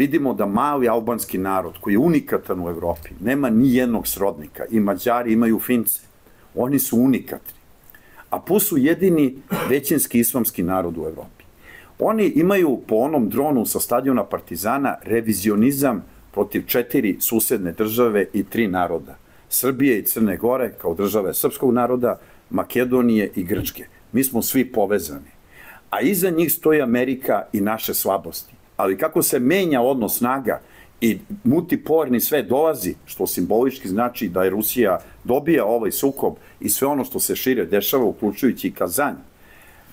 O: vidimo da mali albanski narod, koji je unikatan u Evropi, nema ni jednog srodnika, i Mađari imaju Fince, oni su unikatni. A plus su jedini većinski islamski narod u Evropi. Oni imaju po onom dronu sa stadiona Partizana revizionizam protiv četiri susedne države i tri naroda. Srbije i Crne Gore kao države srpskog naroda, Makedonije i Grčke. Mi smo svi povezani. A iza njih stoji Amerika i naše slabosti. Ali kako se menja odnos snaga i multipolarni sve dolazi, što simbolički znači da je Rusija dobija ovaj sukob i sve ono što se šire dešava, uključujući i Kazanj,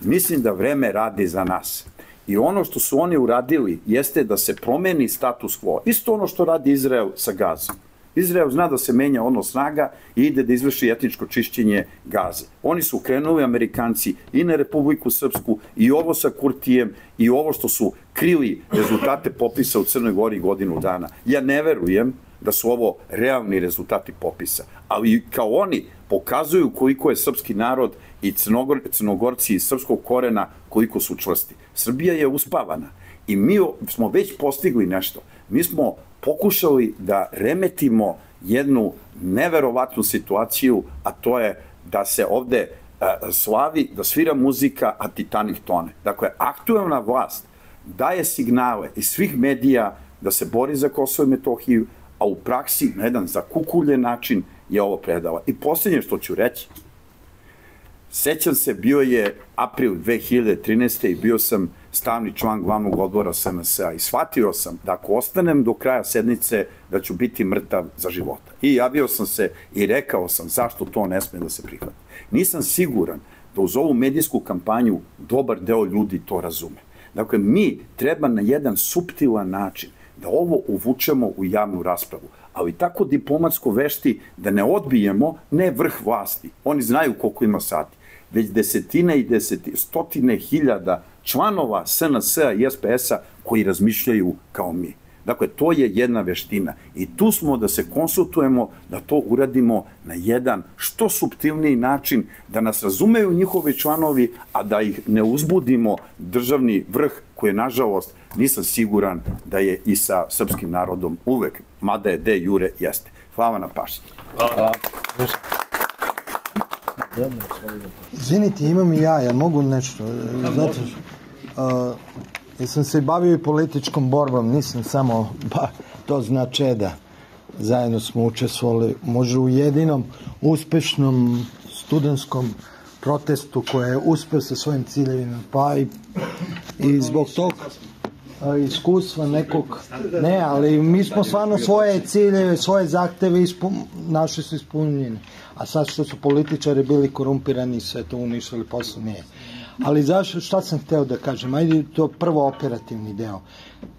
O: mislim da vreme radi za nas. I ono što su oni uradili jeste da se promeni status quo. Isto ono što radi Izrael sa gazom. Izrael zna da se menja ono snaga i ide da izvrši etničko čišćenje gaze. Oni su krenuli, Amerikanci, i na Republiku Srpsku, i ovo sa Kurtijem, i ovo što su krili rezultate popisa u Crnoj Gori godinu dana. Ja ne verujem da su ovo realni rezultati popisa, ali kao oni pokazuju koliko je srpski narod i Crnogor, Crnogorci iz srpskog korena koliko su čvrsti. Srbija je uspavana i mi smo već postigli nešto. Mi smo pokušali da remetimo jednu neverovatnu situaciju, a to je da se ovde a, slavi, da svira muzika, a Titanic tone. Dakle, aktuelna vlast daje signale iz svih medija da se bori za Kosovo i Metohiju, a u praksi na jedan zakukuljen način je ovo predala. I posljednje što ću reći, Sećam se, bio je april 2013. i bio sam stavni član glavnog odbora SNS-a i shvatio sam da ako ostanem do kraja sednice da ću biti mrtav za života. I javio sam se i rekao sam zašto to ne sme da se prihvati. Nisam siguran da uz ovu medijsku kampanju dobar deo ljudi to razume. Dakle, mi treba na jedan subtilan način da ovo uvučemo u javnu raspravu, ali tako diplomatsko vešti da ne odbijemo ne vrh vlasti. Oni znaju koliko ima sati već desetine i desetine, stotine hiljada članova SNS-a i SPS-a koji razmišljaju kao mi. Dakle, to je jedna veština i tu smo da se konsultujemo, da to uradimo na jedan što subtilniji način, da nas razumeju njihovi članovi, a da ih ne uzbudimo državni vrh koji je, nažalost, nisam siguran da je i sa srpskim narodom uvek, mada je de jure jeste. Hvala na pašnji. Hvala.
P: Izvinite, imam i ja, ja mogu nešto. Zato, uh, ja sam se bavio i političkom borbom, nisam samo, ba, to zna Čeda. Zajedno smo učestvovali, može u jedinom uspešnom studentskom protestu koje je uspeo sa svojim ciljevima, pa i, i zbog tog iskustva nekog, ne, ali mi smo stvarno svoje ciljeve, svoje zahteve ispun, naše su ispunjene. A sad što su političari bili korumpirani, sve to uništili, posao nije. Ali zašto, šta sam hteo da kažem? Ajde to prvo operativni deo.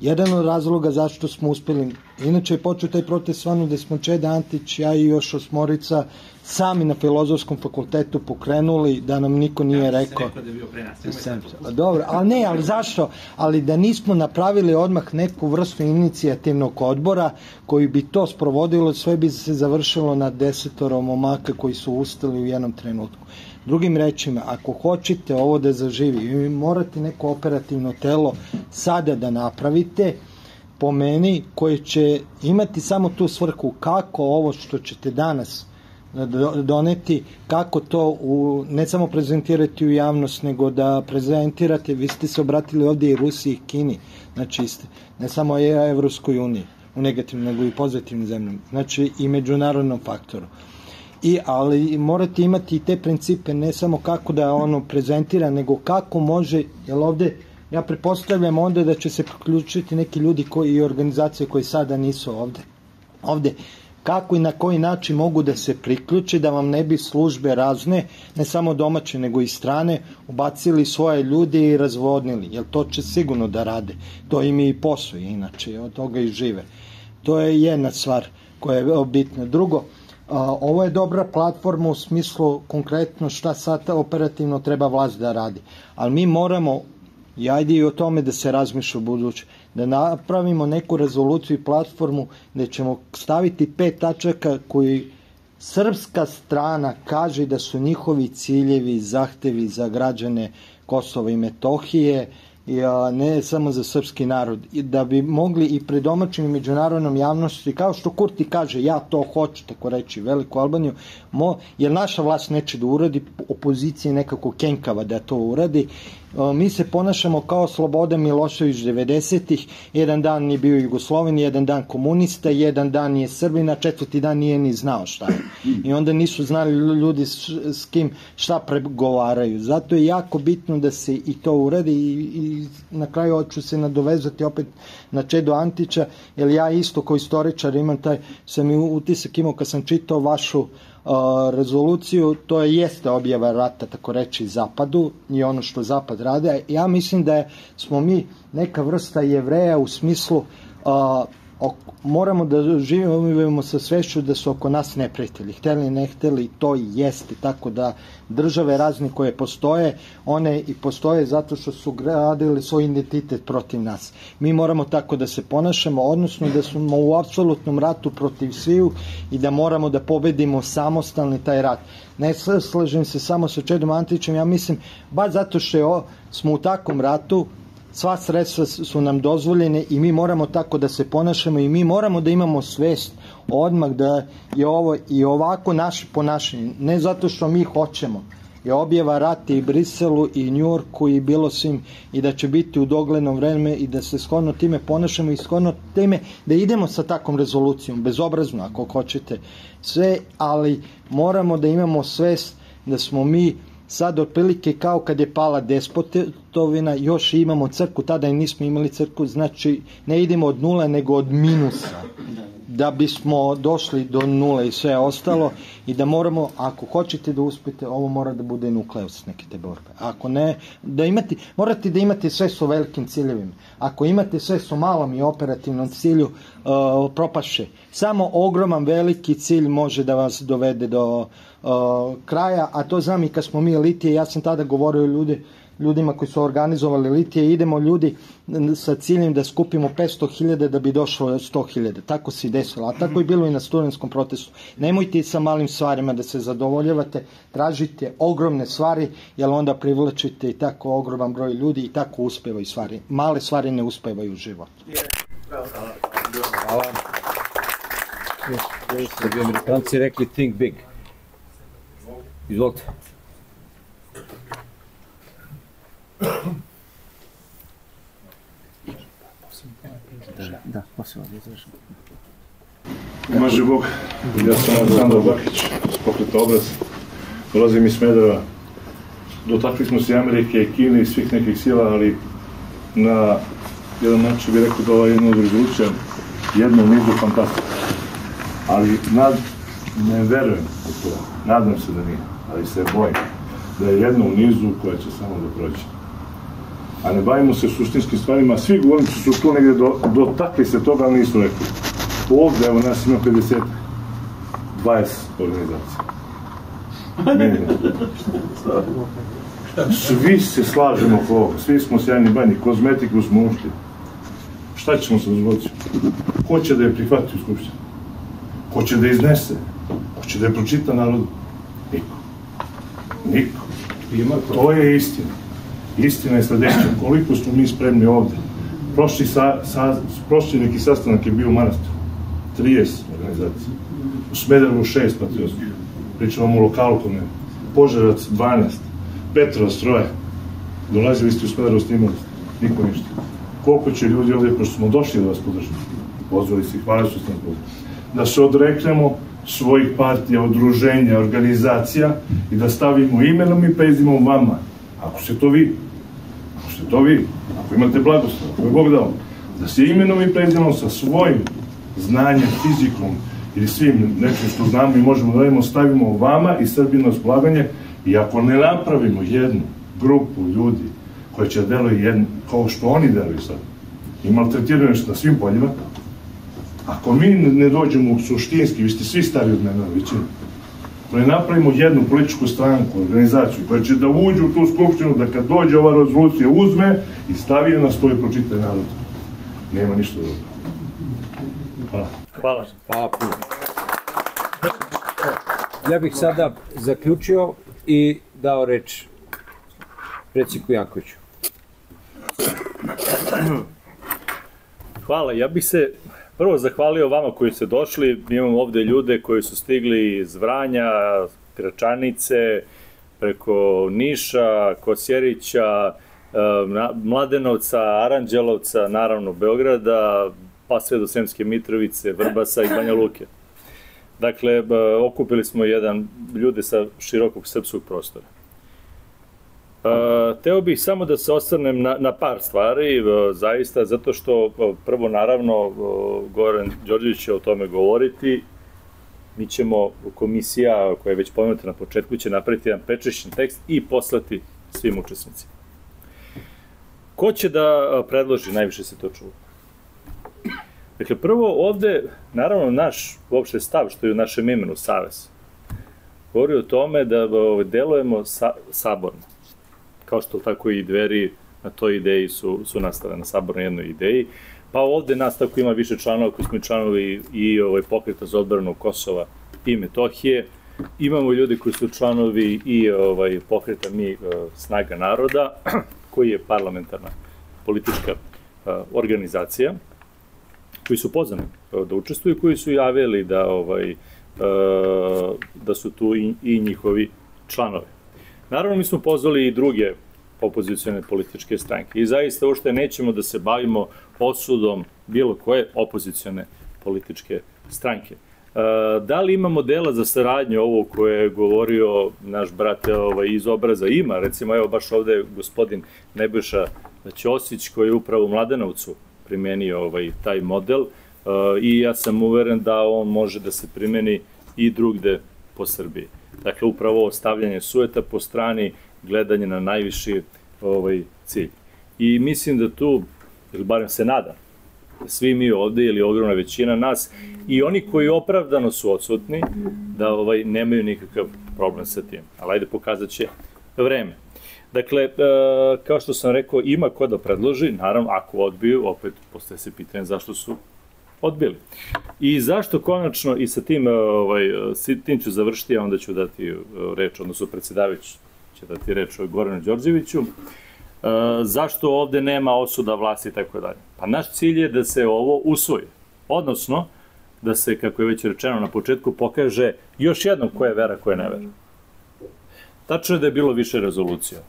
P: Jedan od razloga zašto smo uspeli, inače je počeo taj protest stvarno da smo Čeda Antić, ja i još osmorica sami na filozofskom fakultetu pokrenuli da nam niko nije rekao.
G: Rekao da je bio pre nas.
P: Dobro, ali ne, ali zašto? Ali da nismo napravili odmah neku vrstu inicijativnog odbora koji bi to sprovodilo, sve bi se završilo na desetoro momaka koji su ustali u jednom trenutku. Drugim rečima, ako hoćete ovo da zaživi, vi morate neko operativno telo sada da napravite, po meni, koje će imati samo tu svrhu kako ovo što ćete danas do- doneti, kako to u, ne samo prezentirati u javnost, nego da prezentirate, vi ste se obratili ovdje i Rusiji i Kini, znači ne samo i Evropskoj uniji, u negativnim, nego i pozitivnim zemljama, znači i međunarodnom faktoru. I, ali morate imati te principe, ne samo kako da ono prezentira, nego kako može, jer ovde, ja pretpostavljam onda da će se priključiti neki ljudi koji, i organizacije koji sada nisu ovde. Ovde, kako i na koji način mogu da se priključe, da vam ne bi službe razne, ne samo domaće, nego i strane, ubacili svoje ljude i razvodnili, jer to će sigurno da rade. To im je i posao, inače, od toga i žive. To je jedna stvar koja je bitna. Drugo, ovo je dobra platforma u smislu konkretno šta sad operativno treba vlast da radi. Ali mi moramo, i ajde i o tome da se razmišlja u buduće, da napravimo neku rezoluciju i platformu gde ćemo staviti pet tačaka koji srpska strana kaže da su njihovi ciljevi, zahtevi za građane Kosova i Metohije, i, a, ne samo za srpski narod, i da bi mogli i pred domaćim i međunarodnom javnosti, kao što Kurti kaže, ja to hoću, tako reći, Veliku Albaniju, mo, jer naša vlast neće da uradi, opozicija nekako kenkava da to uradi, mi se ponašamo kao Slobodan Milošević 90-ih, jedan dan je bio Jugosloven, jedan dan komunista, jedan dan je Srbina, četvrti dan nije ni znao šta je. I onda nisu znali ljudi s, s kim šta pregovaraju. Zato je jako bitno da se i to uradi i, i na kraju hoću se nadovezati opet na Čedo Antića, jer ja isto kao istoričar imam taj, sam i utisak imao kad sam čitao vašu uh, rezoluciju, to je jeste objava rata, tako reći, Zapadu i ono što Zapad rade. Ja mislim da je, smo mi neka vrsta jevreja u smislu ok, moramo da živimo sa svešću da su oko nas neprijatelji. Hteli, ne hteli, to i jeste. Tako da države razne koje postoje, one i postoje zato što su gradili svoj identitet protiv nas. Mi moramo tako da se ponašamo, odnosno da smo u apsolutnom ratu protiv sviju i da moramo da pobedimo samostalni taj rat. Ne slažem se samo sa Čedom Antićem, ja mislim, baš zato što je o, smo u takvom ratu, sva sredstva su nam dozvoljene i mi moramo tako da se ponašamo i mi moramo da imamo svest odmah da je ovo i ovako naše ponašanje, ne zato što mi hoćemo, je objava rata i Briselu i Njurku i bilo svim i da će biti u dogledno vreme i da se shodno time ponašamo i shodno time da idemo sa takvom rezolucijom, bezobrazno ako hoćete sve, ali moramo da imamo svest da smo mi sad otprilike kao kad je pala despotovina, još imamo crku, tada i nismo imali crku, znači ne idemo od nule nego od minusa da bismo došli do nule i sve ostalo i da moramo, ako hoćete da uspete, ovo mora da bude nukleus neke te borbe. Ako ne, da imate, morate da imate sve su velikim ciljevima. Ako imate sve su malom i operativnom cilju, uh, propaše. Samo ogroman veliki cilj može da vas dovede do uh, kraja, a to znam i kad smo mi elitije, ja sam tada govorio ljude, ljudima koji su organizovali litije, idemo ljudi sa ciljem da skupimo 500.000 da bi došlo 100.000. Tako se i desilo, a tako je bilo i na studentskom protestu. Nemojte sa malim stvarima da se zadovoljavate, tražite ogromne stvari, jer onda privlačite i tako ogroman broj ljudi i tako uspevaju stvari. Male stvari ne uspevaju u životu.
A: Hvala. Da bi Amerikanci rekli think big. Izvolite.
D: Da, da.
Q: Može Bog, ja sam Aleksandar Bakić, pokreta obraz, dolazim iz Smedera. Dotakli smo se Amerike Kine i svih nekih sila, ali na jedan način bih rekao da ova jedna od rezolucija jednom nizu fantastika. Ali nad, ne verujem u to, nadam se da nije, ali se bojim. da je jedna u nizu koja će samo da prođe. A ne bavimo se suštinskim stvarima, svi govornici su tu negde do, dotakli se toga, ali nisu rekli. Ovde, evo, nas ima 50, 20 organizacija. Svi se slažemo oko ovoga, svi smo sjajni banji, kozmetiku smo ušli. Šta ćemo sa dozvolicom? Ko će da je prihvati u Skupštini? Ko će da je iznese? Ko će da je pročita narodu? Niko. Niko. To je istina. Istina je sledeća. Koliko smo mi spremni ovde? Prošli, sa, sa, prošli neki sastanak je bio u Manastiru. 30 organizacija. U Smederevu 6 patriotskih. Pričamo o lokalu kome. Požarac 12. Petrovac troje. Dolazili ste u Smederevu, snimali. Niko ništa. Koliko će ljudi ovde, pošto smo došli da vas podržimo, pozvali se hvala što ste nas pozvali, da se odreknemo svojih partija, udruženja, organizacija i da stavimo imenom i prezimom vama, ako se to vi, ako ste to vi, ako imate blagoslov, ako je Bog dao, da se imenom i prezimom sa svojim znanjem, fizikom ili svim nečim što znamo i možemo da radimo, stavimo vama i Srbiji na splaganje i ako ne napravimo jednu grupu ljudi koja će da deluje jedno, kao što oni deluju sad, i maltretiraju na svim poljima, ako mi ne dođemo u suštinski, vi ste svi stari od mene, većina, ne napravimo jednu političku stranku, organizaciju, koja će da uđe u tu skupštinu, da kad dođe ova rezolucija uzme i stavi je na stoje pročitaj narod. Nema ništa dobro. Hvala.
B: Hvala.
A: Hvala puno. Ja bih sada zaključio i dao reč predsjedniku Jankoviću.
B: Hvala, ja bih se prvo zahvalio vama koji ste došli. Mi imamo ovde ljude koji su stigli iz Vranja, Gračanice, preko Niša, Kosjerića, Mladenovca, Aranđelovca, naravno Beograda, pa sve do Sremske Mitrovice, Vrbasa i Banja Luke. Dakle, okupili smo jedan ljude sa širokog srpskog prostora. Uh, teo bih samo da se osvrnem na, na par stvari, uh, zaista, zato što uh, prvo, naravno, uh, Goran Đorđević će o tome govoriti, mi ćemo, komisija koja je već pomenuta na početku, će napraviti jedan prečišćen tekst i poslati svim učesnicima. Ko će da predloži, najviše se to čuo? Dakle, prvo ovde, naravno, naš uopšte stav, što je u našem imenu Savez, govori o tome da ovaj, delujemo sa, saborno kao što tako i dveri na toj ideji su, su nastale na sabornoj jednoj ideji. Pa ovde nas tako ima više članova koji smo članovi i ovaj, pokreta za odbranu Kosova i Metohije. Imamo ljudi koji su članovi i ovaj, pokreta mi uh, Snaga naroda, koji je parlamentarna politička uh, organizacija, koji su pozvani uh, da učestvuju, koji su javili da ovaj da su tu i, i njihovi članovi. Naravno, mi smo pozvali i druge opozicione političke stranke. I zaista uopšte nećemo da se bavimo osudom bilo koje opozicione političke stranke. E, da li ima modela za saradnju ovo koje je govorio naš brate ovaj, iz obraza? Ima, recimo evo baš ovde je gospodin Nebojša Ćosić koji je upravo u Mladenovcu primenio ovaj, taj model e, i ja sam uveren da on može da se primeni i drugde po Srbiji. Dakle, upravo ostavljanje sueta po strani, gledanje na najviši ovaj, cilj. I mislim da tu, ili barem se nadam, da svi mi ovde ili ogromna većina nas i oni koji opravdano su odsutni, da ovaj nemaju nikakav problem sa tim. Ali ajde pokazat će vreme. Dakle, e, kao što sam rekao, ima ko da predloži, naravno, ako odbiju, opet postaje se pitanje zašto su odbili. I zašto konačno, i sa tim, ovaj, sa tim ću završiti, a onda ću dati reč, odnosno predsjedavajući će dati reč o Goranu Đorđeviću, e, zašto ovde nema osuda vlasti i tako dalje. Pa naš cilj je da se ovo usvoji. Odnosno, da se, kako je već rečeno na početku, pokaže još jednom ko je vera, ko je nevera. Tačno je da je bilo više rezolucija.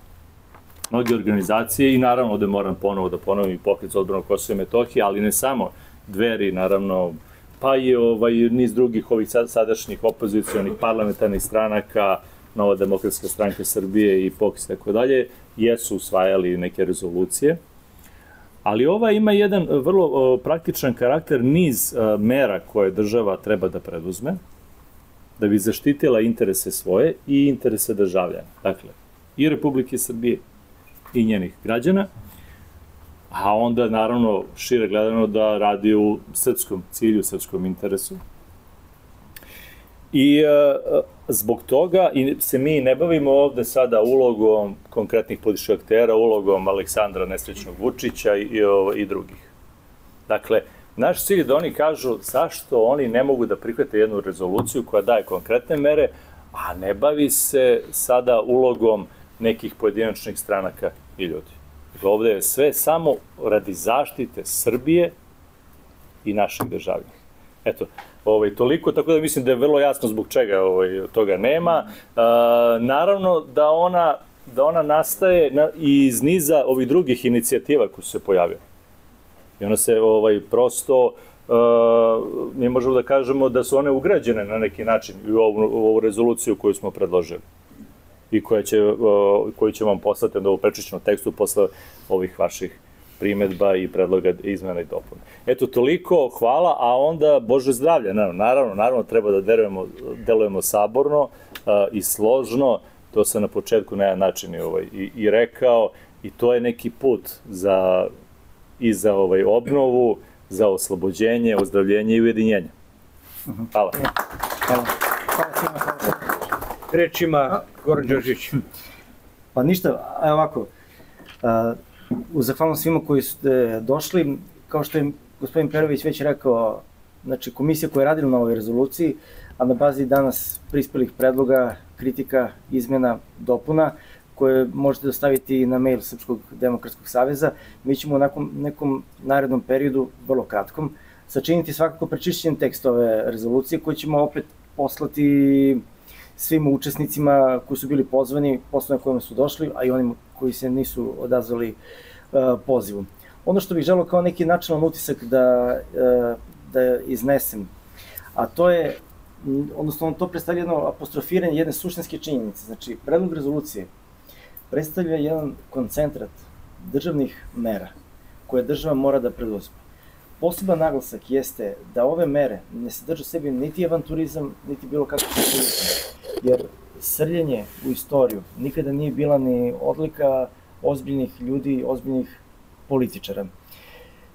B: Mnogi organizacije i naravno ovde moram ponovo da ponovim i pokret za odbranu Kosova i Metohije, ali ne samo dveri, naravno, pa i ovaj, niz drugih ovih sadašnjih opozicijonih parlamentarnih stranaka, Nova demokratska stranka Srbije i POKS tako dalje, jesu usvajali neke rezolucije. Ali ova ima jedan vrlo praktičan karakter, niz mera koje država treba da preduzme, da bi zaštitila interese svoje i interese državljana. Dakle, i Republike Srbije i njenih građana, a onda naravno šire gledano da radi u srpskom cilju, srpskom interesu. I uh, zbog toga i se mi ne bavimo ovde sada ulogom konkretnih političkih aktera, ulogom Aleksandra Nesrećnog Vučića i, i, i drugih. Dakle, naš cilj je da oni kažu zašto oni ne mogu da prihvate jednu rezoluciju koja daje konkretne mere, a ne bavi se sada ulogom nekih pojedinačnih stranaka i ljudi. Dakle, ovde je sve samo radi zaštite Srbije i naših državljana. Eto, ovaj, toliko, tako da mislim da je vrlo jasno zbog čega ovaj, toga nema. E, naravno da ona, da ona nastaje na, iz niza ovih drugih inicijativa koje su se pojavile. I ona se ovaj, prosto, uh, mi možemo da kažemo da su one ugrađene na neki način u ovu, u ovu rezoluciju koju smo predložili i koja će, uh, koju će vam poslati onda u prečišćenom tekstu posle ovih vaših primetba i predloga izmena i dopuna. Eto, toliko, hvala, a onda Bože zdravlje, naravno, naravno, naravno treba da delujemo, delujemo saborno uh, i složno, to sam na početku na jedan način i, ovaj, i, i rekao, i to je neki put za, i za ovaj, obnovu, za oslobođenje, ozdravljenje i ujedinjenje. Hvala.
D: Hvala.
R: Reč ima Goran Đorđević.
D: Pa ništa, evo ovako, uh, u zahvalnost svima koji su došli, kao što je gospodin Perović već rekao, znači komisija koja je radila na ovoj rezoluciji, a na bazi danas prispelih predloga, kritika, izmena, dopuna, koje možete dostaviti na mail Srpskog demokratskog saveza, mi ćemo u nekom, nekom narednom periodu, vrlo kratkom, sačiniti svakako prečišćen tekst ove rezolucije koje ćemo opet poslati svim učesnicima koji su bili pozvani, posle na kojima su došli, a i onim koji se nisu odazvali uh, pozivu. Ono što bih želeo kao neki načelan utisak da, uh, da iznesem, a to je, odnosno on to predstavlja jedno apostrofiranje jedne suštinske činjenice. Znači, predlog rezolucije predstavlja jedan koncentrat državnih mera koje država mora da preduzme. Poseban naglasak jeste da ove mere ne sadržu sebi niti avanturizam, niti bilo kakav populizam, jer srljenje u istoriju nikada nije bila ni odlika ozbiljnih ljudi, ozbiljnih političara.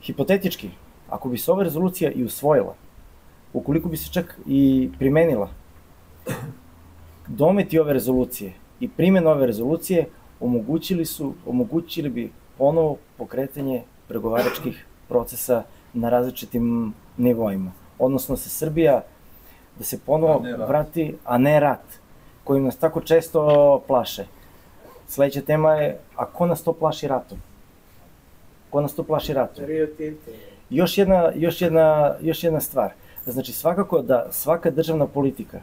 D: Hipotetički, ako bi se ova rezolucija i usvojila, ukoliko bi se čak i primenila, dometi ove rezolucije i primen ove rezolucije omogućili su, omogućili bi ponovo pokretanje pregovaračkih procesa na različitim nivoima. Odnosno se Srbija da se ponovo a vrati, a ne rat, koji nas tako često plaše. Sledeća tema je, a ko nas to plaši ratom? Ko nas to plaši ratom? Još jedna, još jedna, još jedna stvar. Znači, svakako da svaka državna politika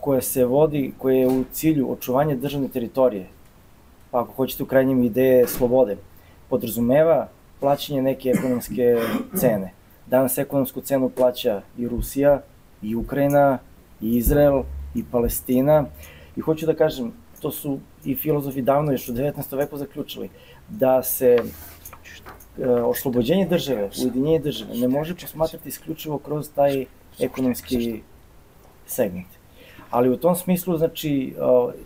D: koja se vodi, koja je u cilju očuvanja državne teritorije, pa ako hoćete u krajnjem ideje slobode, podrazumeva plaćanje neke ekonomske cene. Danas ekonomsku cenu plaća i Rusija, i Ukrajina, i Izrael, i Palestina. I hoću da kažem, to su i filozofi davno još u 19. veku zaključili, da se e, oslobođenje države, ujedinjenje države ne može posmatrati isključivo kroz taj ekonomski segment. Ali u tom smislu, znači,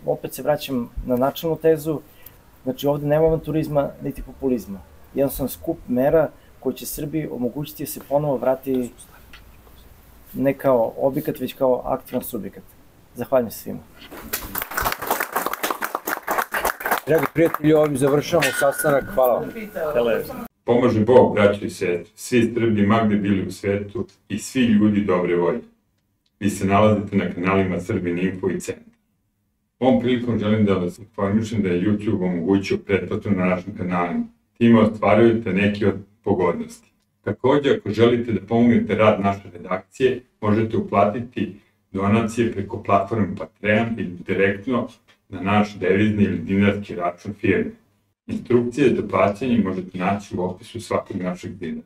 D: opet se vraćam na načalnu tezu, znači ovde nema avanturizma niti populizma. Jednostavno skup mera koji će Srbiji omogućiti da se ponovo vrati ne kao objekat, već kao aktivan subjekat. Zahvaljujem se svima.
R: Dragi prijatelji, ovim završavamo sastanak. Hvala vam.
S: Pomože Bog, braći i sestri, svi Srbi magde bili u svetu i svi ljudi dobre volje. Vi se nalazite na kanalima Srbin Info i Centar. Ovom prilikom želim da vas informišem da je YouTube omogućio pretplatu na našim kanalima. Time ostvarujete neke od pogodnosti. Takođe, ako želite da pomognete rad naše redakcije, možete uplatiti donacije preko platforme Patreon ili direktno na naš devizni ili dinarski račun firme. Instrukcije za plaćanje možete naći u opisu svakog našeg videa.